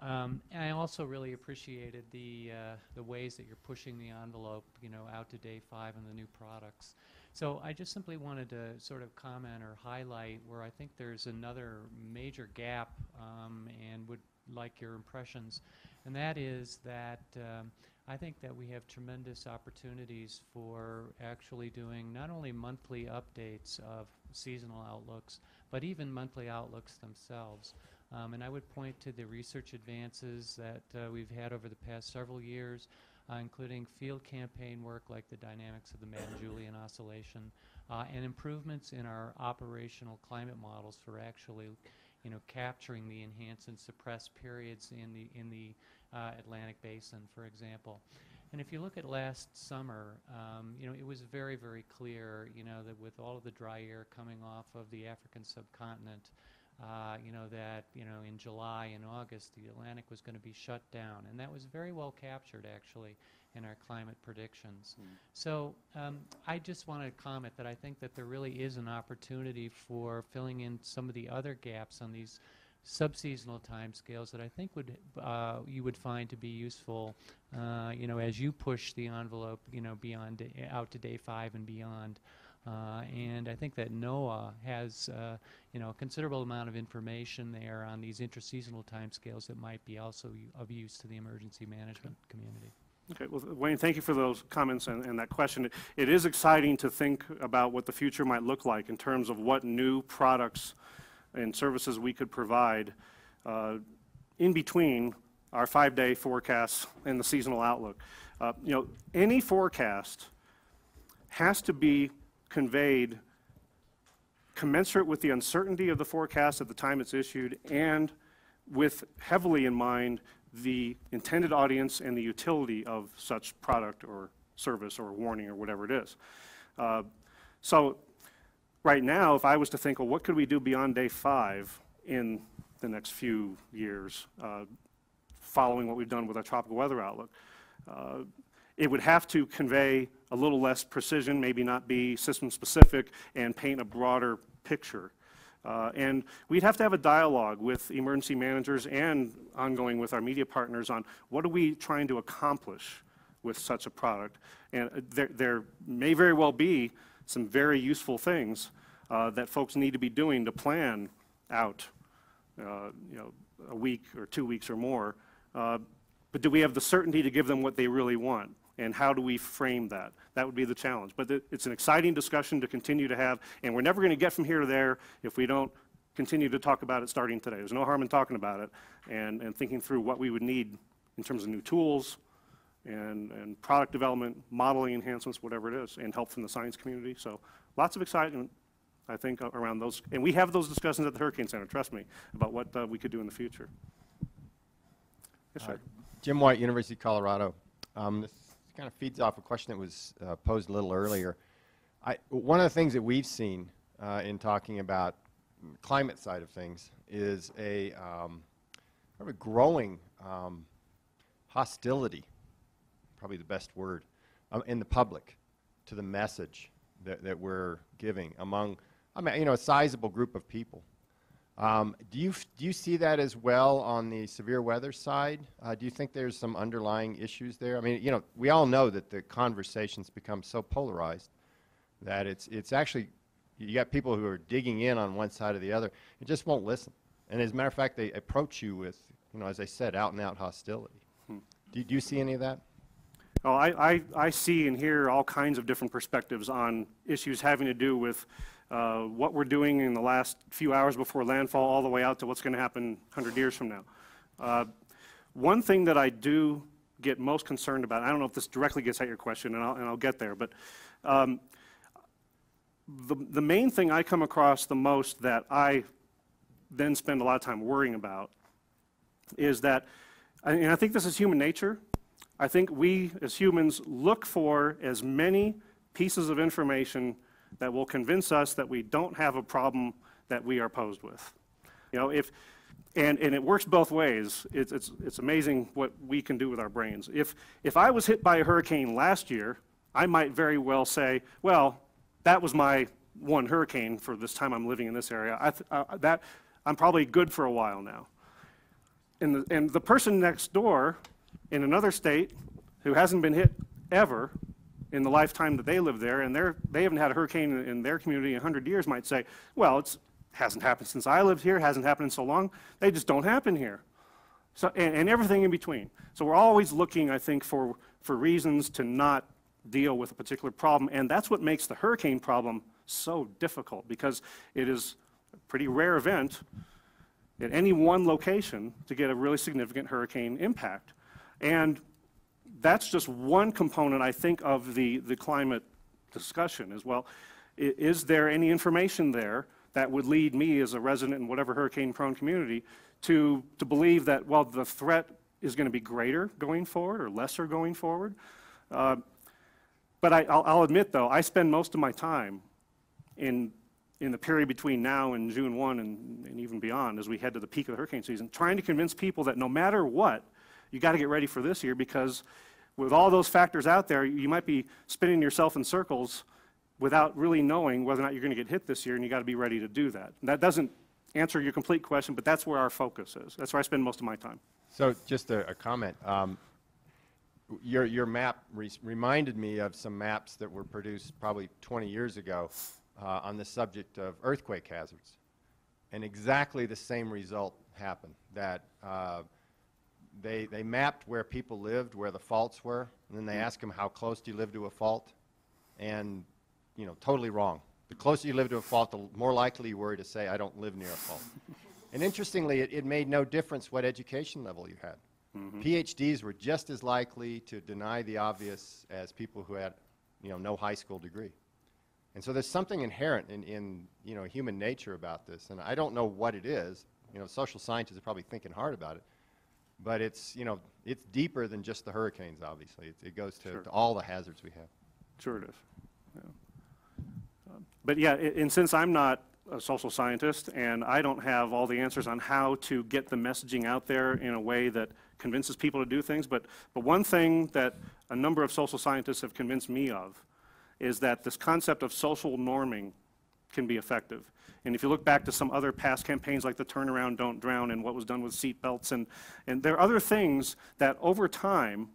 Speaker 8: Um, and I also really appreciated the the ways that you're pushing the envelope, you know, out to day five and the new products. So I just simply wanted to sort of comment or highlight where I think there's another major gap um, and would like your impressions, and that is that um, I think that we have tremendous opportunities for actually doing not only monthly updates of seasonal outlooks, but even monthly outlooks themselves. Um, and I would point to the research advances that uh, we've had over the past several years, uh, including field campaign work like the dynamics of the Madden-Julian oscillation, uh, and improvements in our operational climate models for actually, you know, capturing the enhanced and suppressed periods in the in the uh, Atlantic Basin, for example. And if you look at last summer, um, you know, it was very, very clear, you know, that with all of the dry air coming off of the African subcontinent, uh, you know, that, you know, in July and August, the Atlantic was going to be shut down. And that was very well captured, actually, in our climate predictions. So um, I just want to comment that I think that there really is an opportunity for filling in some of the other gaps on these subseasonal timescales that I think would uh, you would find to be useful, uh, you know, as you push the envelope, you know, beyond out to day five and beyond. Uh, and I think that NOAA has, uh, you know, a considerable amount of information there on these interseasonal timescales that might be also of use to the emergency management community.
Speaker 3: Okay, well, Wayne, thank you for those comments and, and that question. It- It is exciting to think about what the future might look like in terms of what new products and services we could provide uh, in between our five-day forecasts and the seasonal outlook. Uh, You know, any forecast has to be conveyed commensurate with the uncertainty of the forecast at the time it's issued and with heavily in mind the intended audience and the utility of such product or service or warning or whatever it is. Uh, So right now, if I was to think, well, what could we do beyond day five in the next few years, uh, following what we've done with our tropical weather outlook? Uh, It would have to convey a little less precision, maybe not be system-specific, and paint a broader picture. Uh, And we'd have to have a dialogue with emergency managers and ongoing with our media partners on what are we trying to accomplish with such a product. And uh, there, there may very well be some very useful things uh, that folks need to be doing to plan out, uh, you know, a week or two weeks or more. Uh, But do we have the certainty to give them what they really want? And how do we frame that? That would be the challenge. But it- it's an exciting discussion to continue to have, and we're never going to get from here to there if we don't continue to talk about it starting today. There's no harm in talking about it and, and thinking through what we would need in terms of new tools and, and product development, modeling enhancements, whatever it is, and help from the science community. So lots of excitement, I think, around those. And we have those discussions at the Hurricane Center, trust me, about what uh, we could do in the future. Yes, sir.
Speaker 6: Jim White, University of Colorado. Um, this kind of feeds off a question that was uh, posed a little earlier. I, one of the things that we've seen uh, in talking about climate side of things is a, um, a growing um, hostility, probably the best word, um, in the public to the message that, that we're giving among, I mean, you know, a sizable group of people. Um, do you f- do you see that as well on the severe weather side? Uh, do you think there's some underlying issues there? I mean, you know, we all know that the conversations become so polarized that it's it's actually you got people who are digging in on one side or the other and just won't listen. And as a matter of fact, they approach you with, you know, as I said, out and out hostility. Do, do you see any of that?
Speaker 3: Oh, I, I, I see and hear all kinds of different perspectives on issues having to do with uh, what we're doing in the last few hours before landfall, all the way out to what's going to happen 100 years from now. Uh, One thing that I do get most concerned about, I don't know if this directly gets at your question, and I'll, and I'll get there, but um, the, the main thing I come across the most that I then spend a lot of time worrying about is that, and I think this is human nature, I think we as humans look for as many pieces of information that will convince us that we don't have a problem that we are posed with. You know, if, and, and it works both ways. It's, it's, it's amazing what we can do with our brains. If, if I was hit by a hurricane last year, I might very well say, well, that was my one hurricane for this time I'm living in this area. I, th- uh, that, I'm probably good for a while now. And the, and the person next door in another state who hasn't been hit ever in the lifetime that they live there, and they haven't had a hurricane in, in their community in 100 years, might say, well, it hasn't happened since I lived here, hasn't happened in so long. They just don't happen here. So, and, and everything in between. So we're always looking, I think, for, for reasons to not deal with a particular problem. And that's what makes the hurricane problem so difficult because it is a pretty rare event at any one location to get a really significant hurricane impact. And that's just one component, I think, of the, the climate discussion as well. Is there any information there that would lead me as a resident in whatever hurricane-prone community to, to believe that, well, the threat is going to be greater going forward or lesser going forward? Uh, But I, I'll, I'll admit, though, I spend most of my time in, in the period between now and June 1 and, and even beyond, as we head to the peak of the hurricane season, trying to convince people that no matter what, you got to get ready for this year because with all those factors out there, you might be spinning yourself in circles without really knowing whether or not you're going to get hit this year, and you got to be ready to do that. And that doesn't answer your complete question, but that's where our focus is. That's where I spend most of my time.
Speaker 6: So just a, a comment. Um, your, your map re- reminded me of some maps that were produced probably 20 years ago uh, on the subject of earthquake hazards. And exactly the same result happened, that uh, they, they mapped where people lived, where the faults were, and then they mm-hmm. asked them, how close do you live to a fault? And, you know, totally wrong. The closer you live to a fault, the more likely you were to say, I don't live near a fault. and interestingly, it, it made no difference what education level you had. Mm-hmm. PhDs were just as likely to deny the obvious as people who had, you know, no high school degree. And so there's something inherent in, in, you know, human nature about this, and I don't know what it is. You know, social scientists are probably thinking hard about it, but it's, you know, it's deeper than just the hurricanes, obviously. It, it goes to,
Speaker 3: Sure.
Speaker 6: to all the hazards we have.
Speaker 3: Sure it is. Yeah. Um, But yeah, and since I'm not a social scientist and I don't have all the answers on how to get the messaging out there in a way that convinces people to do things, but, but one thing that a number of social scientists have convinced me of is that this concept of social norming can be effective. And if you look back to some other past campaigns like the Turnaround, Don't Drown, and what was done with seatbelts, and, and there are other things that over time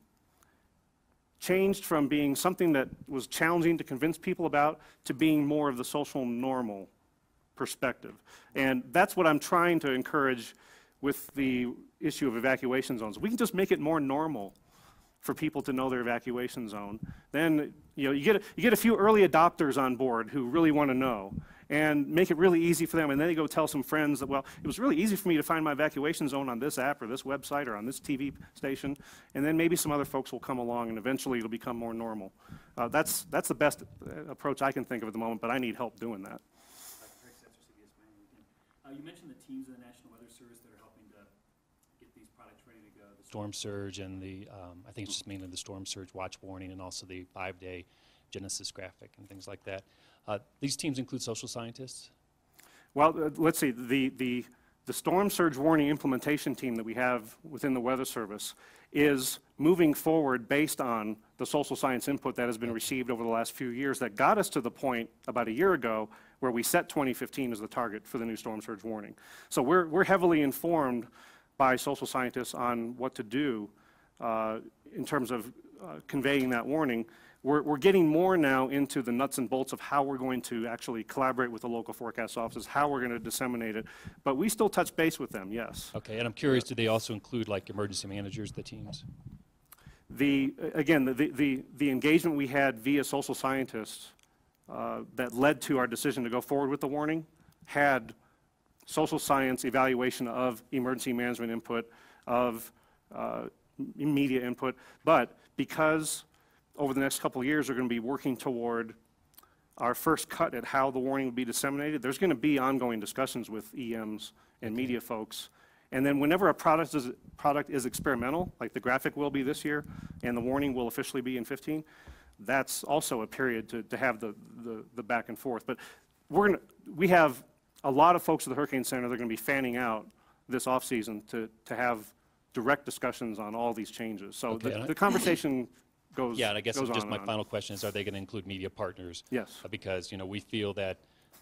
Speaker 3: changed from being something that was challenging to convince people about to being more of the social normal perspective. And that's what I'm trying to encourage with the issue of evacuation zones. We can just make it more normal for people to know their evacuation zone. Then, you know, you get, a- you get a few early adopters on board who really want to know and make it really easy for them. And then they go tell some friends that, well, it was really easy for me to find my evacuation zone on this app or this website or on this TV station. And then maybe some other folks will come along and eventually it'll become more normal. Uh, that's, that's the best uh, approach I can think of at the moment, but I need help doing that.
Speaker 7: Again. Uh, you mentioned the teams of the National Weather Service that are helping to get these products ready to go. The storm surge and the, um, I think it's just mainly the storm surge watch warning and also the five-day Genesis graphic and things like that. Uh, these teams include social scientists.
Speaker 3: Well, uh, let's see, the, the, the storm surge warning implementation team that we have within the Weather Service is moving forward based on the social science input that has been received over the last few years that got us to the point about a year ago where we set 2015 as the target for the new storm surge warning. So we're, we're heavily informed by social scientists on what to do uh, in terms of uh, conveying that warning. We're, we're getting more now into the nuts and bolts of how we're going to actually collaborate with the local forecast offices, how we're going to disseminate it. But we still touch base with them, yes.
Speaker 7: Okay, and I'm curious, do they also include like emergency managers, the teams?
Speaker 3: The, again, the, the, the engagement we had via social scientists uh, that led to our decision to go forward with the warning had social science evaluation of emergency management input, of uh, media input. But because over the next couple of years, we're going to be working toward our first cut at how the warning will be disseminated, there's going to be ongoing discussions with EMs and media folks. And then whenever a product is, product is experimental, like the graphic will be this year, and the warning will officially be in 15, that's also a period to, to have the, the, the back and forth. But we're going to, we have a lot of folks at the Hurricane Center that are going to be fanning out this offseason to, to have direct discussions on all these changes. So
Speaker 7: Okay,
Speaker 3: the, the conversation goes,
Speaker 7: Yeah, and I guess
Speaker 3: goes
Speaker 7: just
Speaker 3: on
Speaker 7: my
Speaker 3: on.
Speaker 7: final question is, are they going to include media partners?
Speaker 3: Yes.
Speaker 7: Uh, Because, you know, we feel that,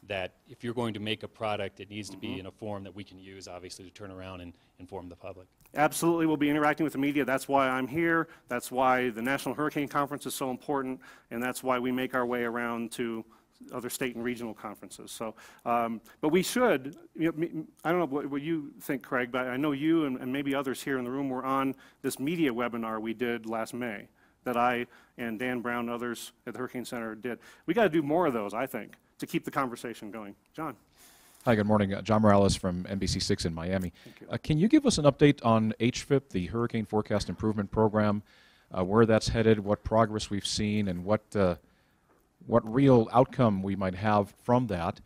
Speaker 7: that if you're going to make a product, it needs to
Speaker 3: Mm-hmm.
Speaker 7: be in a form that we can use, obviously, to turn around and inform the public.
Speaker 3: Absolutely, we'll be interacting with the media. That's why I'm here. That's why the National Hurricane Conference is so important, and that's why we make our way around to other state and regional conferences. So, um, but we should, you know, I don't know what, what you think, Craig, but I know you and, and maybe others here in the room were on this media webinar we did last May that I and Dan Brown and others at the Hurricane Center did. We got to do more of those, I think, to keep the conversation going. John?
Speaker 9: Hi, good morning. Uh, John Morales from NBC6 in Miami. Uh, Can you give us an update on HFIP, the Hurricane Forecast Improvement Program, uh, where that's headed, what progress we've seen, and what, uh, what real outcome we might have from that?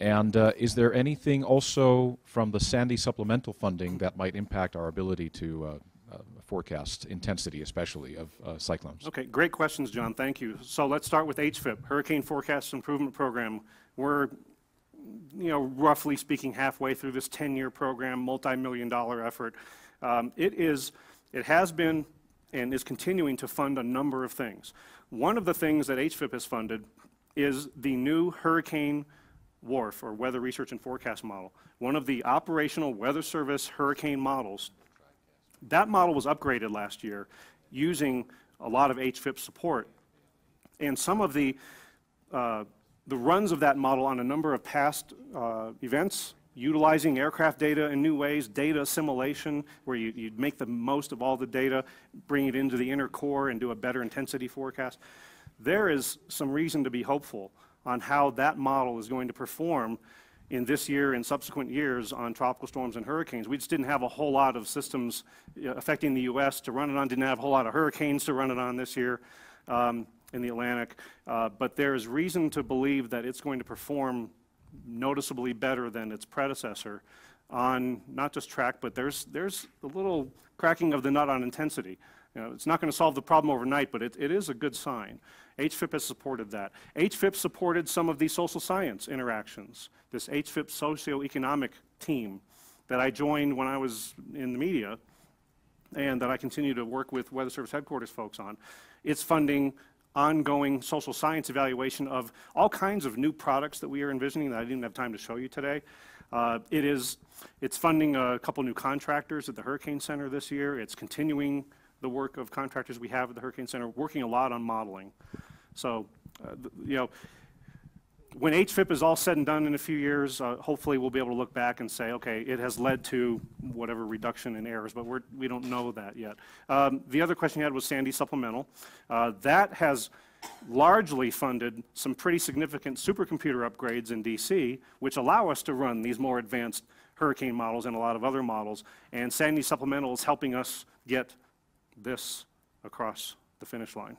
Speaker 9: And uh, is there anything also from the Sandy supplemental funding that might impact our ability to uh, uh, forecast intensity, especially of uh, cyclones?
Speaker 3: Okay, great questions, John. Thank you. So let's start with HFIP, Hurricane Forecast Improvement Program. We're, you know, roughly speaking, halfway through this 10-year program, multi-million dollar effort. Um, It is, it has been and is continuing to fund a number of things. One of the things that HFIP has funded is the new Hurricane WRF, or Weather Research and Forecast Model, one of the operational Weather Service hurricane models that model was upgraded last year using a lot of HFIP support. And some of the, uh, the runs of that model on a number of past uh, events utilizing aircraft data in new ways, data assimilation, where you, you make the most of all the data, bring it into the inner core and do a better intensity forecast. There is some reason to be hopeful on how that model is going to perform in this year and subsequent years on tropical storms and hurricanes. We just didn't have a whole lot of systems uh, affecting the U.S. to run it on, didn't have a whole lot of hurricanes to run it on this year um, in the Atlantic. Uh, but there is reason to believe that it's going to perform noticeably better than its predecessor on not just track, but there's, there's a little cracking of the nut on intensity. You know, it's not going to solve the problem overnight, but it, it is a good sign. HFIP has supported that. HFIP supported some of these social science interactions. This HFIP socioeconomic team that I joined when I was in the media and that I continue to work with Weather Service headquarters folks on. It's funding ongoing social science evaluation of all kinds of new products that we are envisioning that I didn't have time to show you today. Uh, it is, it's funding a couple new contractors at the Hurricane Center this year. It's continuing the work of contractors we have at the Hurricane Center, working a lot on modeling. So, uh, you know, when HFIP is all said and done in a few years, uh, hopefully we'll be able to look back and say, okay, it has led to whatever reduction in errors, but we're, we don't know that yet. Um, the other question you had was Sandy supplemental. Uh, that has largely funded some pretty significant supercomputer upgrades in DC, which allow us to run these more advanced hurricane models and a lot of other models. And Sandy supplemental is helping us get this across the finish line.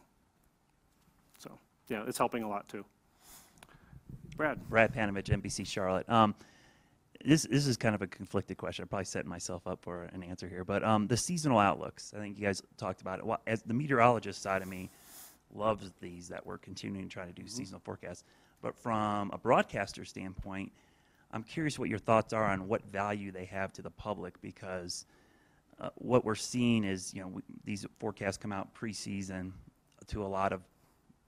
Speaker 3: So, yeah, it's helping a lot too. Brad.
Speaker 10: Brad Panovich, NBC Charlotte. Um, this this is kind of a conflicted question. I'm probably setting myself up for an answer here, but um, the seasonal outlooks. I think you guys talked about it. Well, as the meteorologist side of me loves these that we're continuing to try to do seasonal forecasts, but from a broadcaster standpoint, I'm curious what your thoughts are on what value they have to the public because uh, what we're seeing is you know we, these forecasts come out preseason to a lot of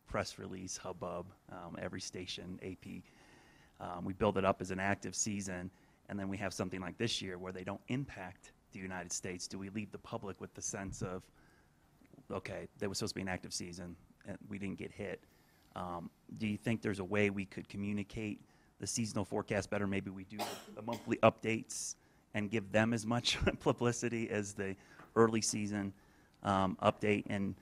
Speaker 10: press release hubbub, um, every station, AP. Um, we build it up as an active season, and then we have something like this year where they don't impact the United States. Do we leave the public with the sense of, okay, there was supposed to be an active season, and we didn't get hit? Um, do you think there's a way we could communicate the seasonal forecast better? Maybe we do the monthly updates and give them as much publicity as the early season um, update and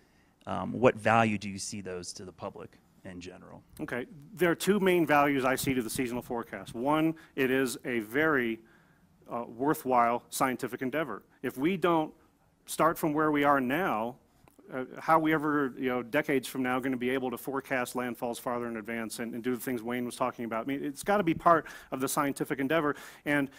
Speaker 10: um, what value do you see those to the public in general?
Speaker 3: Okay, there are two main values I see to the seasonal forecast. One, it is a very uh, worthwhile scientific endeavor. If we don't start from where we are now, uh, how we ever, you know, decades from now, going to be able to forecast landfalls farther in advance and, and do the things Wayne was talking about? I mean, it's got to be part of the scientific endeavor. And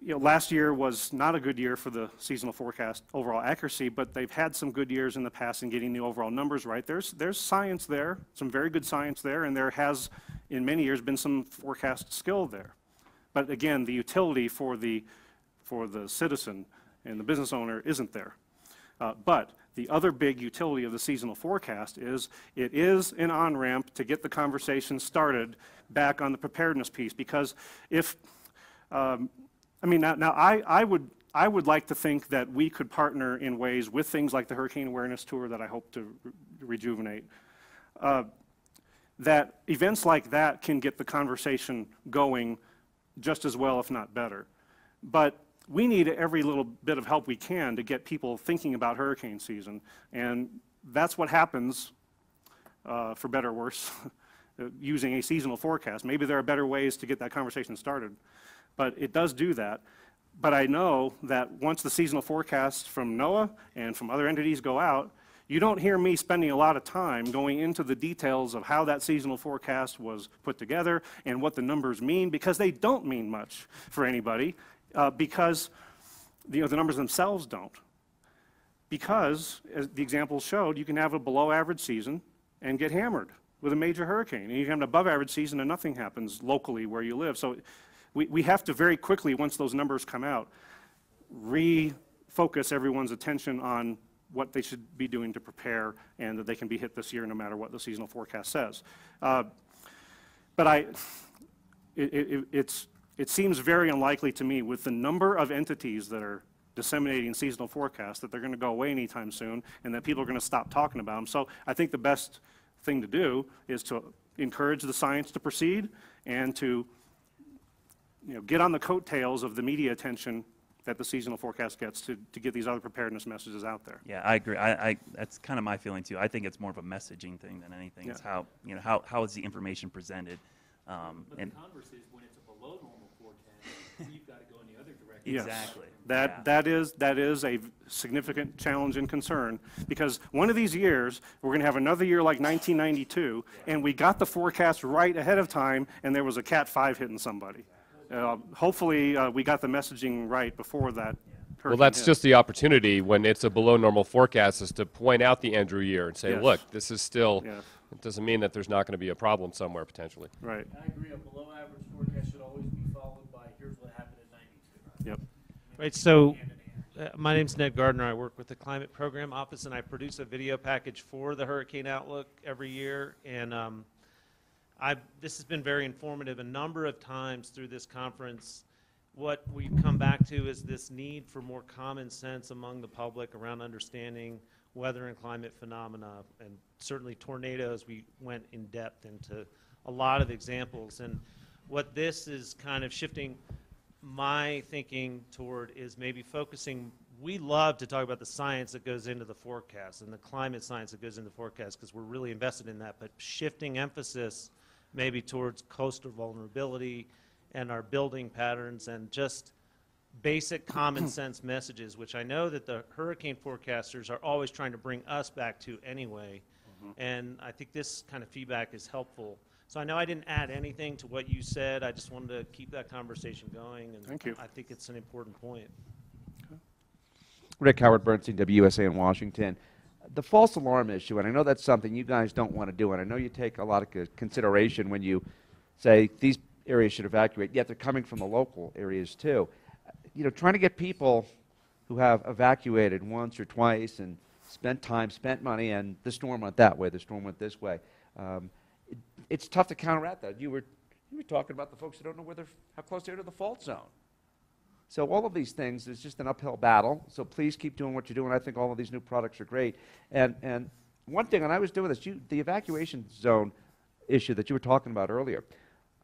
Speaker 3: you know, last year was not a good year for the seasonal forecast overall accuracy, but they've had some good years in the past in getting the overall numbers right. There's, there's science there, some very good science there, and there has, in many years, been some forecast skill there. But again, the utility for the, for the citizen and the business owner isn't there. Uh, but the other big utility of the seasonal forecast is it is an on-ramp to get the conversation started back on the preparedness piece, because if, um, I mean, now, now I, I would I would like to think that we could partner in ways with things like the Hurricane Awareness Tour that I hope to re- rejuvenate. Uh, that events like that can get the conversation going just as well, if not better. But we need every little bit of help we can to get people thinking about hurricane season. And that's what happens, uh, for better or worse, using a seasonal forecast. Maybe there are better ways to get that conversation started but it does do that. But I know that once the seasonal forecasts from NOAA and from other entities go out, you don't hear me spending a lot of time going into the details of how that seasonal forecast was put together and what the numbers mean, because they don't mean much for anybody, uh, because you know, the numbers themselves don't. Because, as the example showed, you can have a below average season and get hammered with a major hurricane. And you can have an above average season and nothing happens locally where you live. So we, we have to very quickly, once those numbers come out, refocus everyone's attention on what they should be doing to prepare and that they can be hit this year no matter what the seasonal forecast says. Uh, but I, it, it, it's, it seems very unlikely to me with the number of entities that are disseminating seasonal forecasts that they're going to go away anytime soon and that people are going to stop talking about them. So I think the best thing to do is to encourage the science to proceed and to you know, get on the coattails of the media attention that the seasonal forecast gets to, to get these other preparedness messages out there.
Speaker 10: Yeah, I agree. I, I, that's kind of my feeling too. I think it's more of a messaging thing than anything. It's how, you know, how, how is the information presented? Um,
Speaker 7: But
Speaker 10: and
Speaker 7: the converse is when it's a below normal forecast, you've got to go in the other direction.
Speaker 3: Yes.
Speaker 10: Exactly.
Speaker 3: That,
Speaker 10: Yeah.
Speaker 3: that is, that is a significant challenge and concern, because one of these years, we're going to have another year like 1992, and we got the forecast right ahead of time, and there was a Cat 5 hitting somebody. Uh, Hopefully, uh, we got the messaging right before that
Speaker 11: Well, that's
Speaker 3: hit.
Speaker 11: just the opportunity when it's a below normal forecast is to point out the Andrew year and say,
Speaker 3: Yes.
Speaker 11: look, this is still,
Speaker 3: Yeah.
Speaker 11: it doesn't mean that there's not going to be a problem somewhere potentially.
Speaker 3: Right,
Speaker 12: I agree, a below average forecast should always be followed by, here's what happened in ninety-two.
Speaker 3: yep.
Speaker 12: Right, so, uh, my name's Ned Gardiner, I work with the Climate Program Office, and I produce a video package for the Hurricane Outlook every year, and, um, I, this has been very informative a number of times through this conference. What we come back to is this need for more common sense among the public around understanding weather and climate phenomena, and certainly tornadoes, we went in depth into a lot of examples. And what this is kind of shifting my thinking toward is maybe focusing, we love to talk about the science that goes into the forecast and the climate science that goes into the forecast because we're really invested in that, but shifting emphasis maybe towards coastal vulnerability and our building patterns and just basic common sense messages, which I know that the hurricane forecasters are always trying to bring us back to anyway. Mm-hmm. And I think this kind of feedback is helpful. So I know I didn't add anything to what you said. I just wanted to keep that conversation going. And
Speaker 3: Thank you.
Speaker 12: I think it's an important point.
Speaker 4: Rick Howard Bernstein, WUSA in Washington. The false alarm issue, and I know that's something you guys don't want to do, and I know you take a lot of co- consideration when you say these areas should evacuate, yet they're coming from the local areas too. You know, trying to get people who have evacuated once or twice and spent time, spent money, and the storm went that way, the storm went this way. Um, it, it's tough to counteract that. You were, you were talking about the folks who don't know where they're, how close they are to the fault zone. So all of these things is just an uphill battle. So please keep doing what you're doing. I think all of these new products are great. And and one thing, and I was doing this, you, the evacuation zone issue that you were talking about earlier.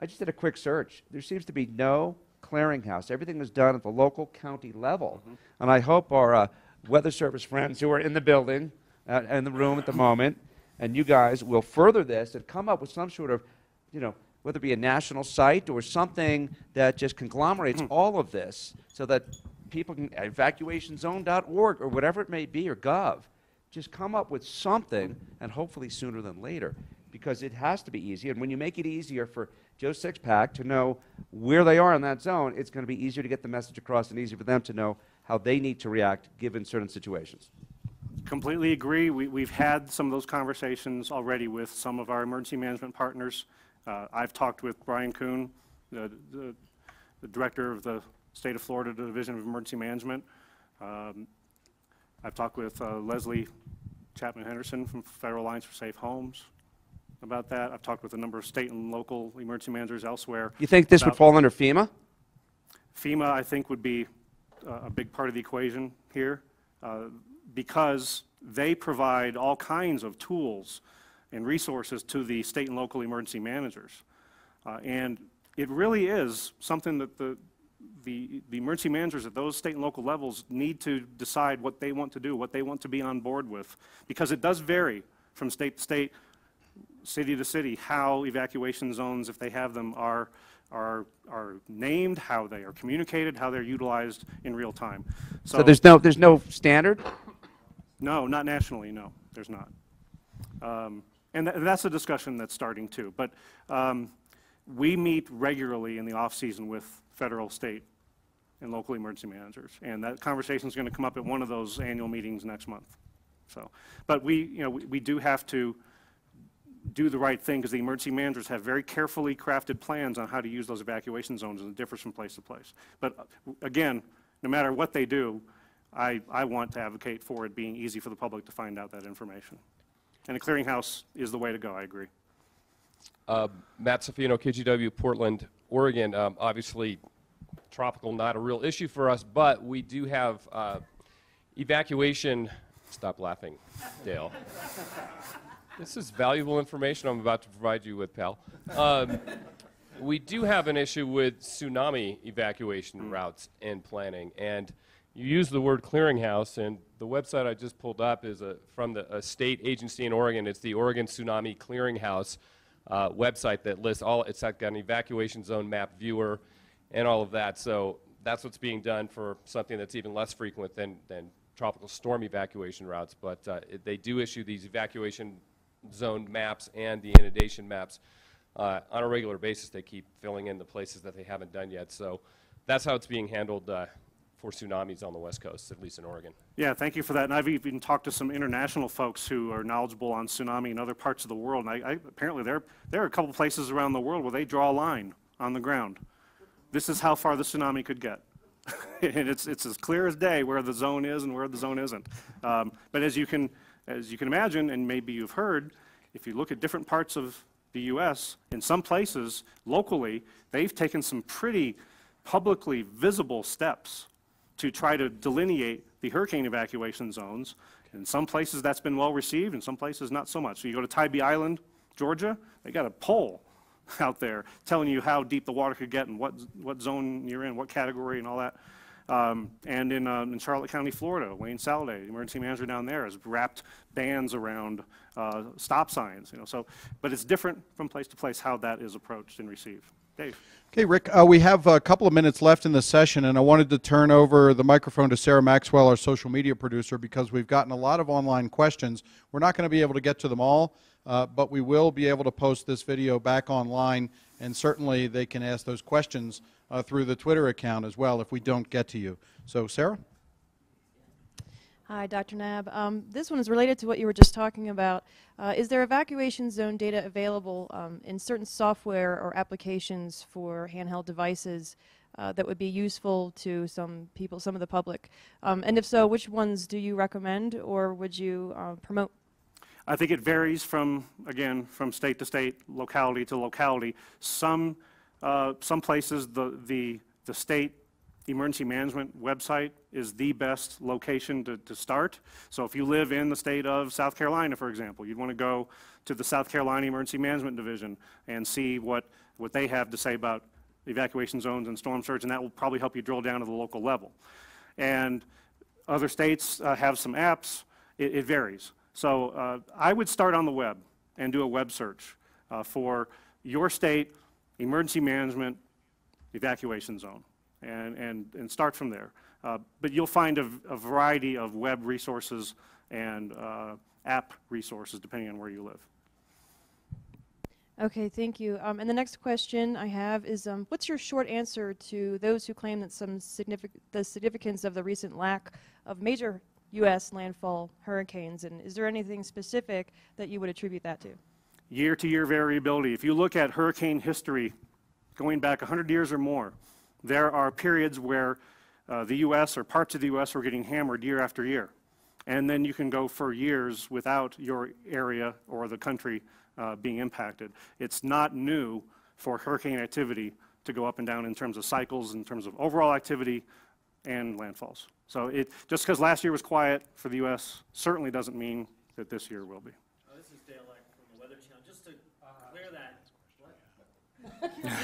Speaker 4: I just did a quick search. There seems to be no clearinghouse. Everything is done at the local county level. And I hope our uh, weather service friends who are in the building, uh, in the room at the moment, and you guys will further this and come up with some sort of, you know, whether it be a national site or something that just conglomerates hmm. all of this so that people can, evacuationzone.org or whatever it may be, or gov, just come up with something, and hopefully sooner than later, because it has to be easy. And when you make it easier for Joe Sixpack to know where they are in that zone, it's going to be easier to get the message across and easier for them to know how they need to react given certain situations.
Speaker 3: Completely agree. We, we've had some of those conversations already with some of our emergency management partners. Uh, I've talked with Bryan Koon, the, the, the director of the State of Florida Division of Emergency Management. Um, I've talked with uh, Leslie Chapman Henderson from Federal Alliance for Safe Homes about that. I've talked with a number of state and local emergency managers elsewhere.
Speaker 4: You think this would fall under FEMA?
Speaker 3: FEMA, I think, would be uh, a big part of the equation here, uh, because they provide all kinds of tools and resources to the state and local emergency managers. Uh, And it really is something that the, the, the emergency managers at those state and local levels need to decide what they want to do, what they want to be on board with, because it does vary from state to state, city to city, how evacuation zones, if they have them, are, are, are named, how they are communicated, how they're utilized in real time.
Speaker 4: So there's no, there's no standard?
Speaker 3: No, not nationally, no, there's not. Um, And tha- that's a discussion that's starting too. But um, we meet regularly in the off-season with federal, state, and local emergency managers. And that conversation is going to come up at one of those annual meetings next month. So, but we, you know, we we do have to do the right thing because the emergency managers have very carefully crafted plans on how to use those evacuation zones and it differs from place to place. But uh, again, no matter what they do, I, I want to advocate for it being easy for the public to find out that information. And a clearinghouse is the way to go, I agree.
Speaker 11: Uh, Matt Zaffino, KGW, Portland, Oregon. Um, obviously, tropical, not a real issue for us, but we do have uh, evacuation. Stop laughing, Dale. this is valuable information I'm about to provide you with, pal. Um, we do have an issue with tsunami evacuation routes and planning. And you use the word clearinghouse, and the website I just pulled up is a, from the, a state agency in Oregon. It's the Oregon Tsunami Clearinghouse uh, website that lists all, it's got an evacuation zone map viewer and all of that. So that's what's being done for something that's even less frequent than, than tropical storm evacuation routes. But uh, it- they do issue these evacuation zone maps and the inundation maps uh, on a regular basis. They keep filling in the places that they haven't done yet. So that's how it's being handled uh, for tsunamis on the West Coast, at least in Oregon.
Speaker 3: Yeah, thank you for that. And I've even talked to some international folks who are knowledgeable on tsunami in other parts of the world. And I, I, apparently there, there are a couple places around the world where they draw a line on the ground. This is how far the tsunami could get. and it's, it's as clear as day where the zone is and where the zone isn't. Um, but as you can, as you can imagine, and maybe you've heard, if you look at different parts of the U.S., in some places, locally, they've taken some pretty publicly visible steps to try to delineate the hurricane evacuation zones. In some places, that's been well received, in some places, not so much. So you go to Tybee Island, Georgia, they got a pole out there telling you how deep the water could get and what, what zone you're in, what category and all that. Um, and in, uh, in Charlotte County, Florida, Wayne Sallade, the emergency manager down there, has wrapped bands around uh, stop signs. You know, so, but it's different from place to place how that is approached and received. Dave.
Speaker 1: Okay, Rick, uh, we have a couple of minutes left in the session, and I wanted to turn over the microphone to Sarah Maxwell, our social media producer, because we've gotten a lot of online questions. We're not going to be able to get to them all, uh, but we will be able to post this video back online, and certainly they can ask those questions uh, through the Twitter account as well if we don't get to you. So, Sarah?
Speaker 13: Hi, Dr. Knabb. Um, this one is related to what you were just talking about. Uh, is there evacuation zone data available um, in certain software or applications for handheld devices uh, that would be useful to some people, some of the public? Um, and if so, which ones do you recommend or would you uh, promote?
Speaker 3: I think it varies from, again, from state to state, locality to locality. Some, uh, some places, the, the, the state emergency management website is the best location to, to start. So if you live in the state of South Carolina, for example, you'd want to go to the South Carolina Emergency Management Division and see what, what they have to say about evacuation zones and storm surge, and that will probably help you drill down to the local level. And other states uh, have some apps. It, it varies. So uh, I would start on the web and do a web search uh, for your state emergency management evacuation zone and, and, and start from there. Uh, but you'll find a, a variety of web resources and uh, app resources depending on where you live.
Speaker 13: Okay, thank you. Um, and the next question I have is, um, what's your short answer to those who claim that some signific- the significance of the recent lack of major U.S. landfall hurricanes? And is there anything specific that you would attribute that to?
Speaker 3: Year to year variability. If you look at hurricane history going back 100 years or more, there are periods where uh, the U.S. or parts of the U.S. are getting hammered year after year. And then you can go for years without your area or the country uh, being impacted. It's not new for hurricane activity to go up and down in terms of cycles, in terms of overall activity and landfalls. So it, just because last year was quiet for the U.S. certainly doesn't mean that this year will be.
Speaker 14: This is Dale Eck from the Weather Channel. Just to clear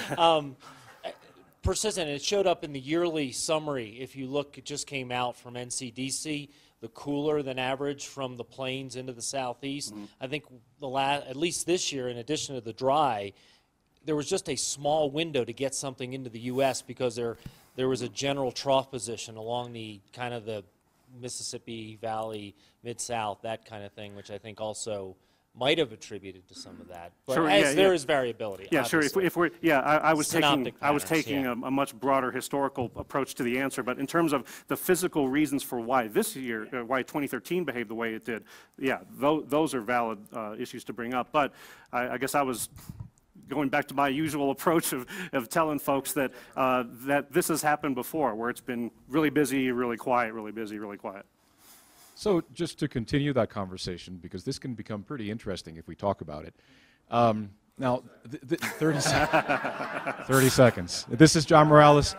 Speaker 14: that. um, persistent. It showed up in the yearly summary. If you look, it just came out from NCDC. The cooler than average from the plains into the southeast. Mm-hmm. I think the last, at least this year, in addition to the dry, there was just a small window to get something into the U.S. because there there was a general trough position along the kind of the Mississippi Valley, Mid South, that kind of thing, which I think also might have attributed to some of that. But
Speaker 3: Sure,
Speaker 14: as
Speaker 3: yeah,
Speaker 14: there
Speaker 3: yeah.
Speaker 14: is variability.
Speaker 3: Yeah, sure. If, we- if we're, yeah, I, I was taking,
Speaker 14: Synoptic
Speaker 3: I was taking
Speaker 14: yeah.
Speaker 3: a, a much broader historical approach to the answer. But in terms of the physical reasons for why this year, uh, why 2013 behaved the way it did, yeah, tho- those are valid uh, issues to bring up. But I, I guess I was going back to my usual approach of, of telling folks that, uh, that this has happened before, where it's been really busy, really quiet, really busy, really quiet.
Speaker 9: So just to continue that conversation, because this can become pretty interesting if we talk about it. Um, now, th- th- 30, sec- 30 seconds. This is John Morales.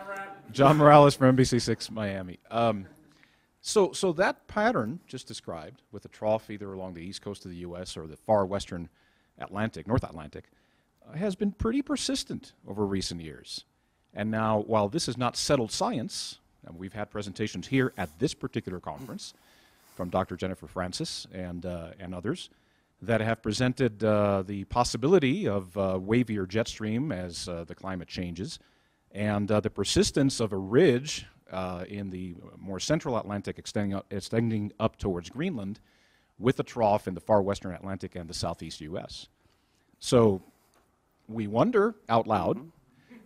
Speaker 9: John Morales from NBC6 Miami. Um, so, so that pattern just described, with a trough either along the east coast of the U.S. or the far western Atlantic, North Atlantic, has been pretty persistent over recent years. And now, while this is not settled science, and we've had presentations here at this particular conference from Dr. Jennifer Francis and, uh, and others that have presented uh, the possibility of uh, wavier jet stream as uh, the climate changes, and uh, the persistence of a ridge uh, in the more central Atlantic extending up, extending up towards Greenland with a trough in the far western Atlantic and the southeast U.S. So we wonder out loud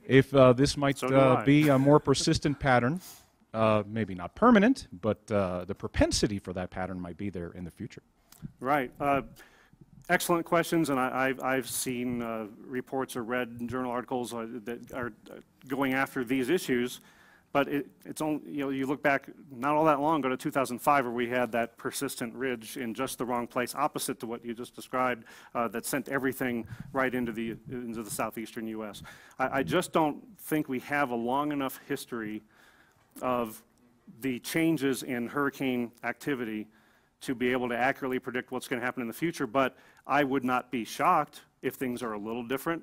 Speaker 9: if uh, this might
Speaker 3: So
Speaker 9: uh, be a more persistent pattern, uh, maybe not permanent, but uh, the propensity for that pattern might be there in the future.
Speaker 3: Right. Uh, Excellent questions, and I, I've, I've seen uh, reports or read journal articles uh, that are going after these issues. But it, it's only, you know, you look back not all that long ago to 2005 where we had that persistent ridge in just the wrong place, opposite to what you just described, uh, that sent everything right into the, into the southeastern U.S. I, I just don't think we have a long enough history of the changes in hurricane activity to be able to accurately predict what's going to happen in the future, but I would not be shocked if things are a little different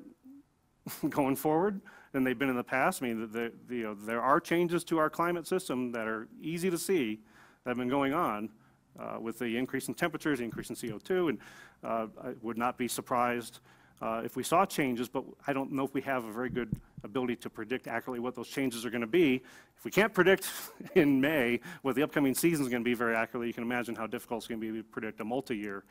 Speaker 3: going forward than they've been in the past. I mean, the, the, you know, there are changes to our climate system that are easy to see that have been going on uh, with the increase in temperatures, the increase in CO2, and uh, I would not be surprised uh, if we saw changes, but I don't know if we have a very good ability to predict accurately what those changes are going to be. If we can't predict in May what the upcoming season is going to be very accurately, you can imagine how difficult it's going to be to predict a multi-year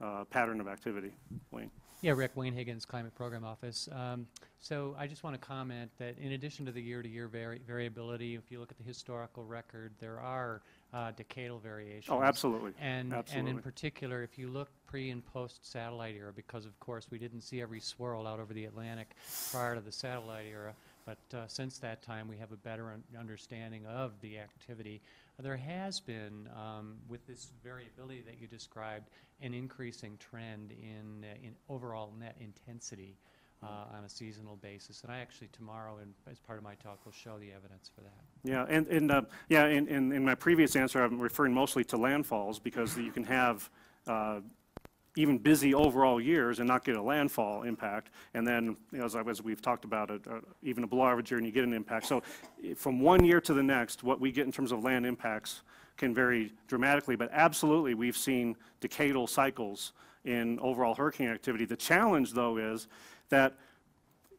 Speaker 3: uh, pattern of activity. Wayne?
Speaker 8: Yeah, Rick, Wayne Higgins, Climate Program Office. Um, so I just want to comment that in addition to the year-to-year vari- variability, if you look at the historical record, there are uh, decadal variations.
Speaker 3: Oh, absolutely.
Speaker 8: And, and in particular, if you look pre and post satellite era, because of course we didn't see every swirl out over the Atlantic prior to the satellite era, but uh, since that time we have a better un- understanding of the activity. There has been, um, with this variability that you described, an increasing trend in, uh, in overall net intensity uh, on a seasonal basis. And I actually tomorrow, in, as part of my talk, will show the evidence for that.
Speaker 3: Yeah, and, and, uh, yeah, in, in, in my previous answer, I'm referring mostly to landfalls because you can have, uh, even busy overall years and not get a landfall impact. And then, you know, as, I, as we've talked about it, uh, even a below average year and you get an impact. So from one year to the next, what we get in terms of land impacts can vary dramatically. But absolutely, we've seen decadal cycles in overall hurricane activity. The challenge, though, is that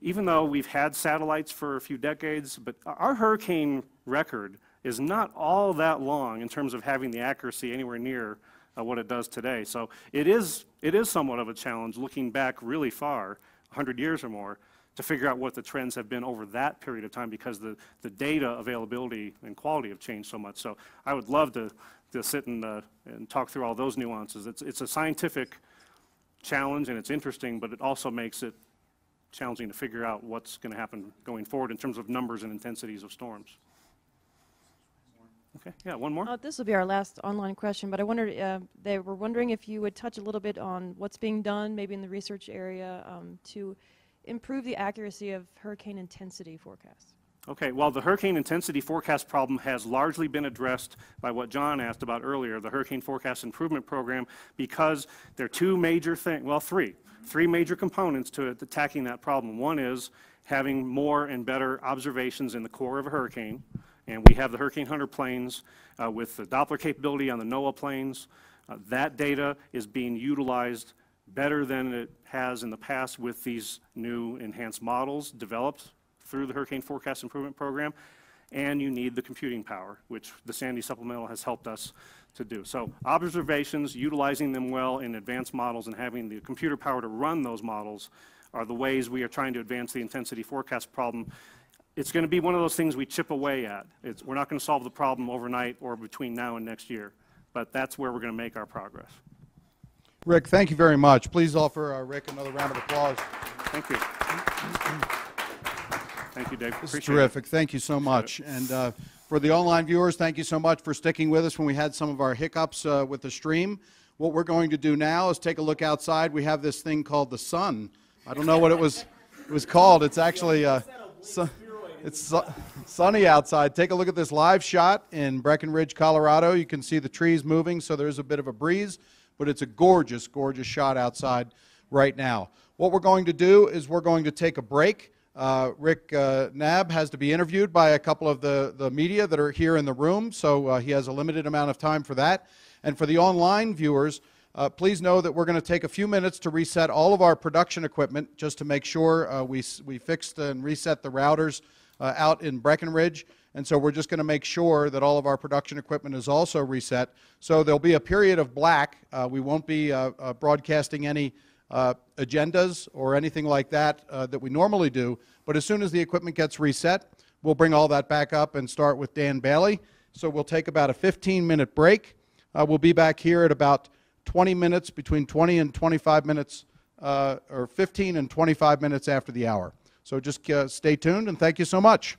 Speaker 3: even though we've had satellites for a few decades, but our hurricane record is not all that long in terms of having the accuracy anywhere near uh, what it does today. So it is, it is somewhat of a challenge looking back really far, 100 years or more, to figure out what the trends have been over that period of time because the, the data availability and quality have changed so much. So I would love to, to sit and, uh, and talk through all those nuances. It's, it's a scientific challenge and it's interesting, but it also makes it challenging to figure out what's going to happen going forward in terms of numbers and intensities of storms. Okay, yeah, one more?
Speaker 13: Uh, this will be our last online question, but I wondered, uh, they were wondering if you would touch a little bit on what's being done, maybe in the research area, um, to improve the accuracy of hurricane intensity forecasts.
Speaker 3: Okay, well, the hurricane intensity forecast problem has largely been addressed by what John asked about earlier, the Hurricane Forecast Improvement Program, because there are two major things, well, three, three major components to it- attacking that problem. One is having more and better observations in the core of a hurricane, and we have the Hurricane Hunter planes uh, with the Doppler capability on the NOAA planes. Uh, That data is being utilized better than it has in the past with these new enhanced models developed through the Hurricane Forecast Improvement Program, and you need the computing power, which the Sandy Supplemental has helped us to do. So observations, utilizing them well in advanced models and having the computer power to run those models are the ways we are trying to advance the intensity forecast problem. It's going to be one of those things we chip away at. It's, we're not going to solve the problem overnight or between now and next year, but that's where we're going to make our progress.
Speaker 1: Rick, thank you very much. Please offer uh, Rick another round of applause.
Speaker 3: Thank you. Thank you, Dave.
Speaker 1: This is
Speaker 3: Appreciate it.
Speaker 1: terrific. Thank you so much. And uh, for the online viewers, thank you so much for sticking with us when we had some of our hiccups uh, with the stream. What we're going to do now is take a look outside. We have this thing called the sun. I don't know what it was it was called. It's actually uh, su- it's su- sunny outside. Take a look at this live shot in Breckenridge, Colorado. You can see the trees moving, so there's a bit of a breeze, but it's a gorgeous, gorgeous shot outside right now. What we're going to do is we're going to take a break. Uh, Rick uh, Knabb has to be interviewed by a couple of the, the media that are here in the room, so uh, he has a limited amount of time for that. And for the online viewers, uh, please know that we're going to take a few minutes to reset all of our production equipment just to make sure uh, we, we fixed and reset the routers uh, out in Breckenridge. And so we're just going to make sure that all of our production equipment is also reset. So there'll be a period of black. Uh, we won't be uh, uh, broadcasting any uh, agendas or anything like that that we normally do. But as soon as the equipment gets reset, we'll bring all that back up and start with Dan Bailey. So we'll take about a 15 minute break. Uh, we'll be back here at about 20 minutes, between 20 and 25 minutes, uh, or 15 and 25 minutes after the hour. So just uh, stay tuned and thank you so much.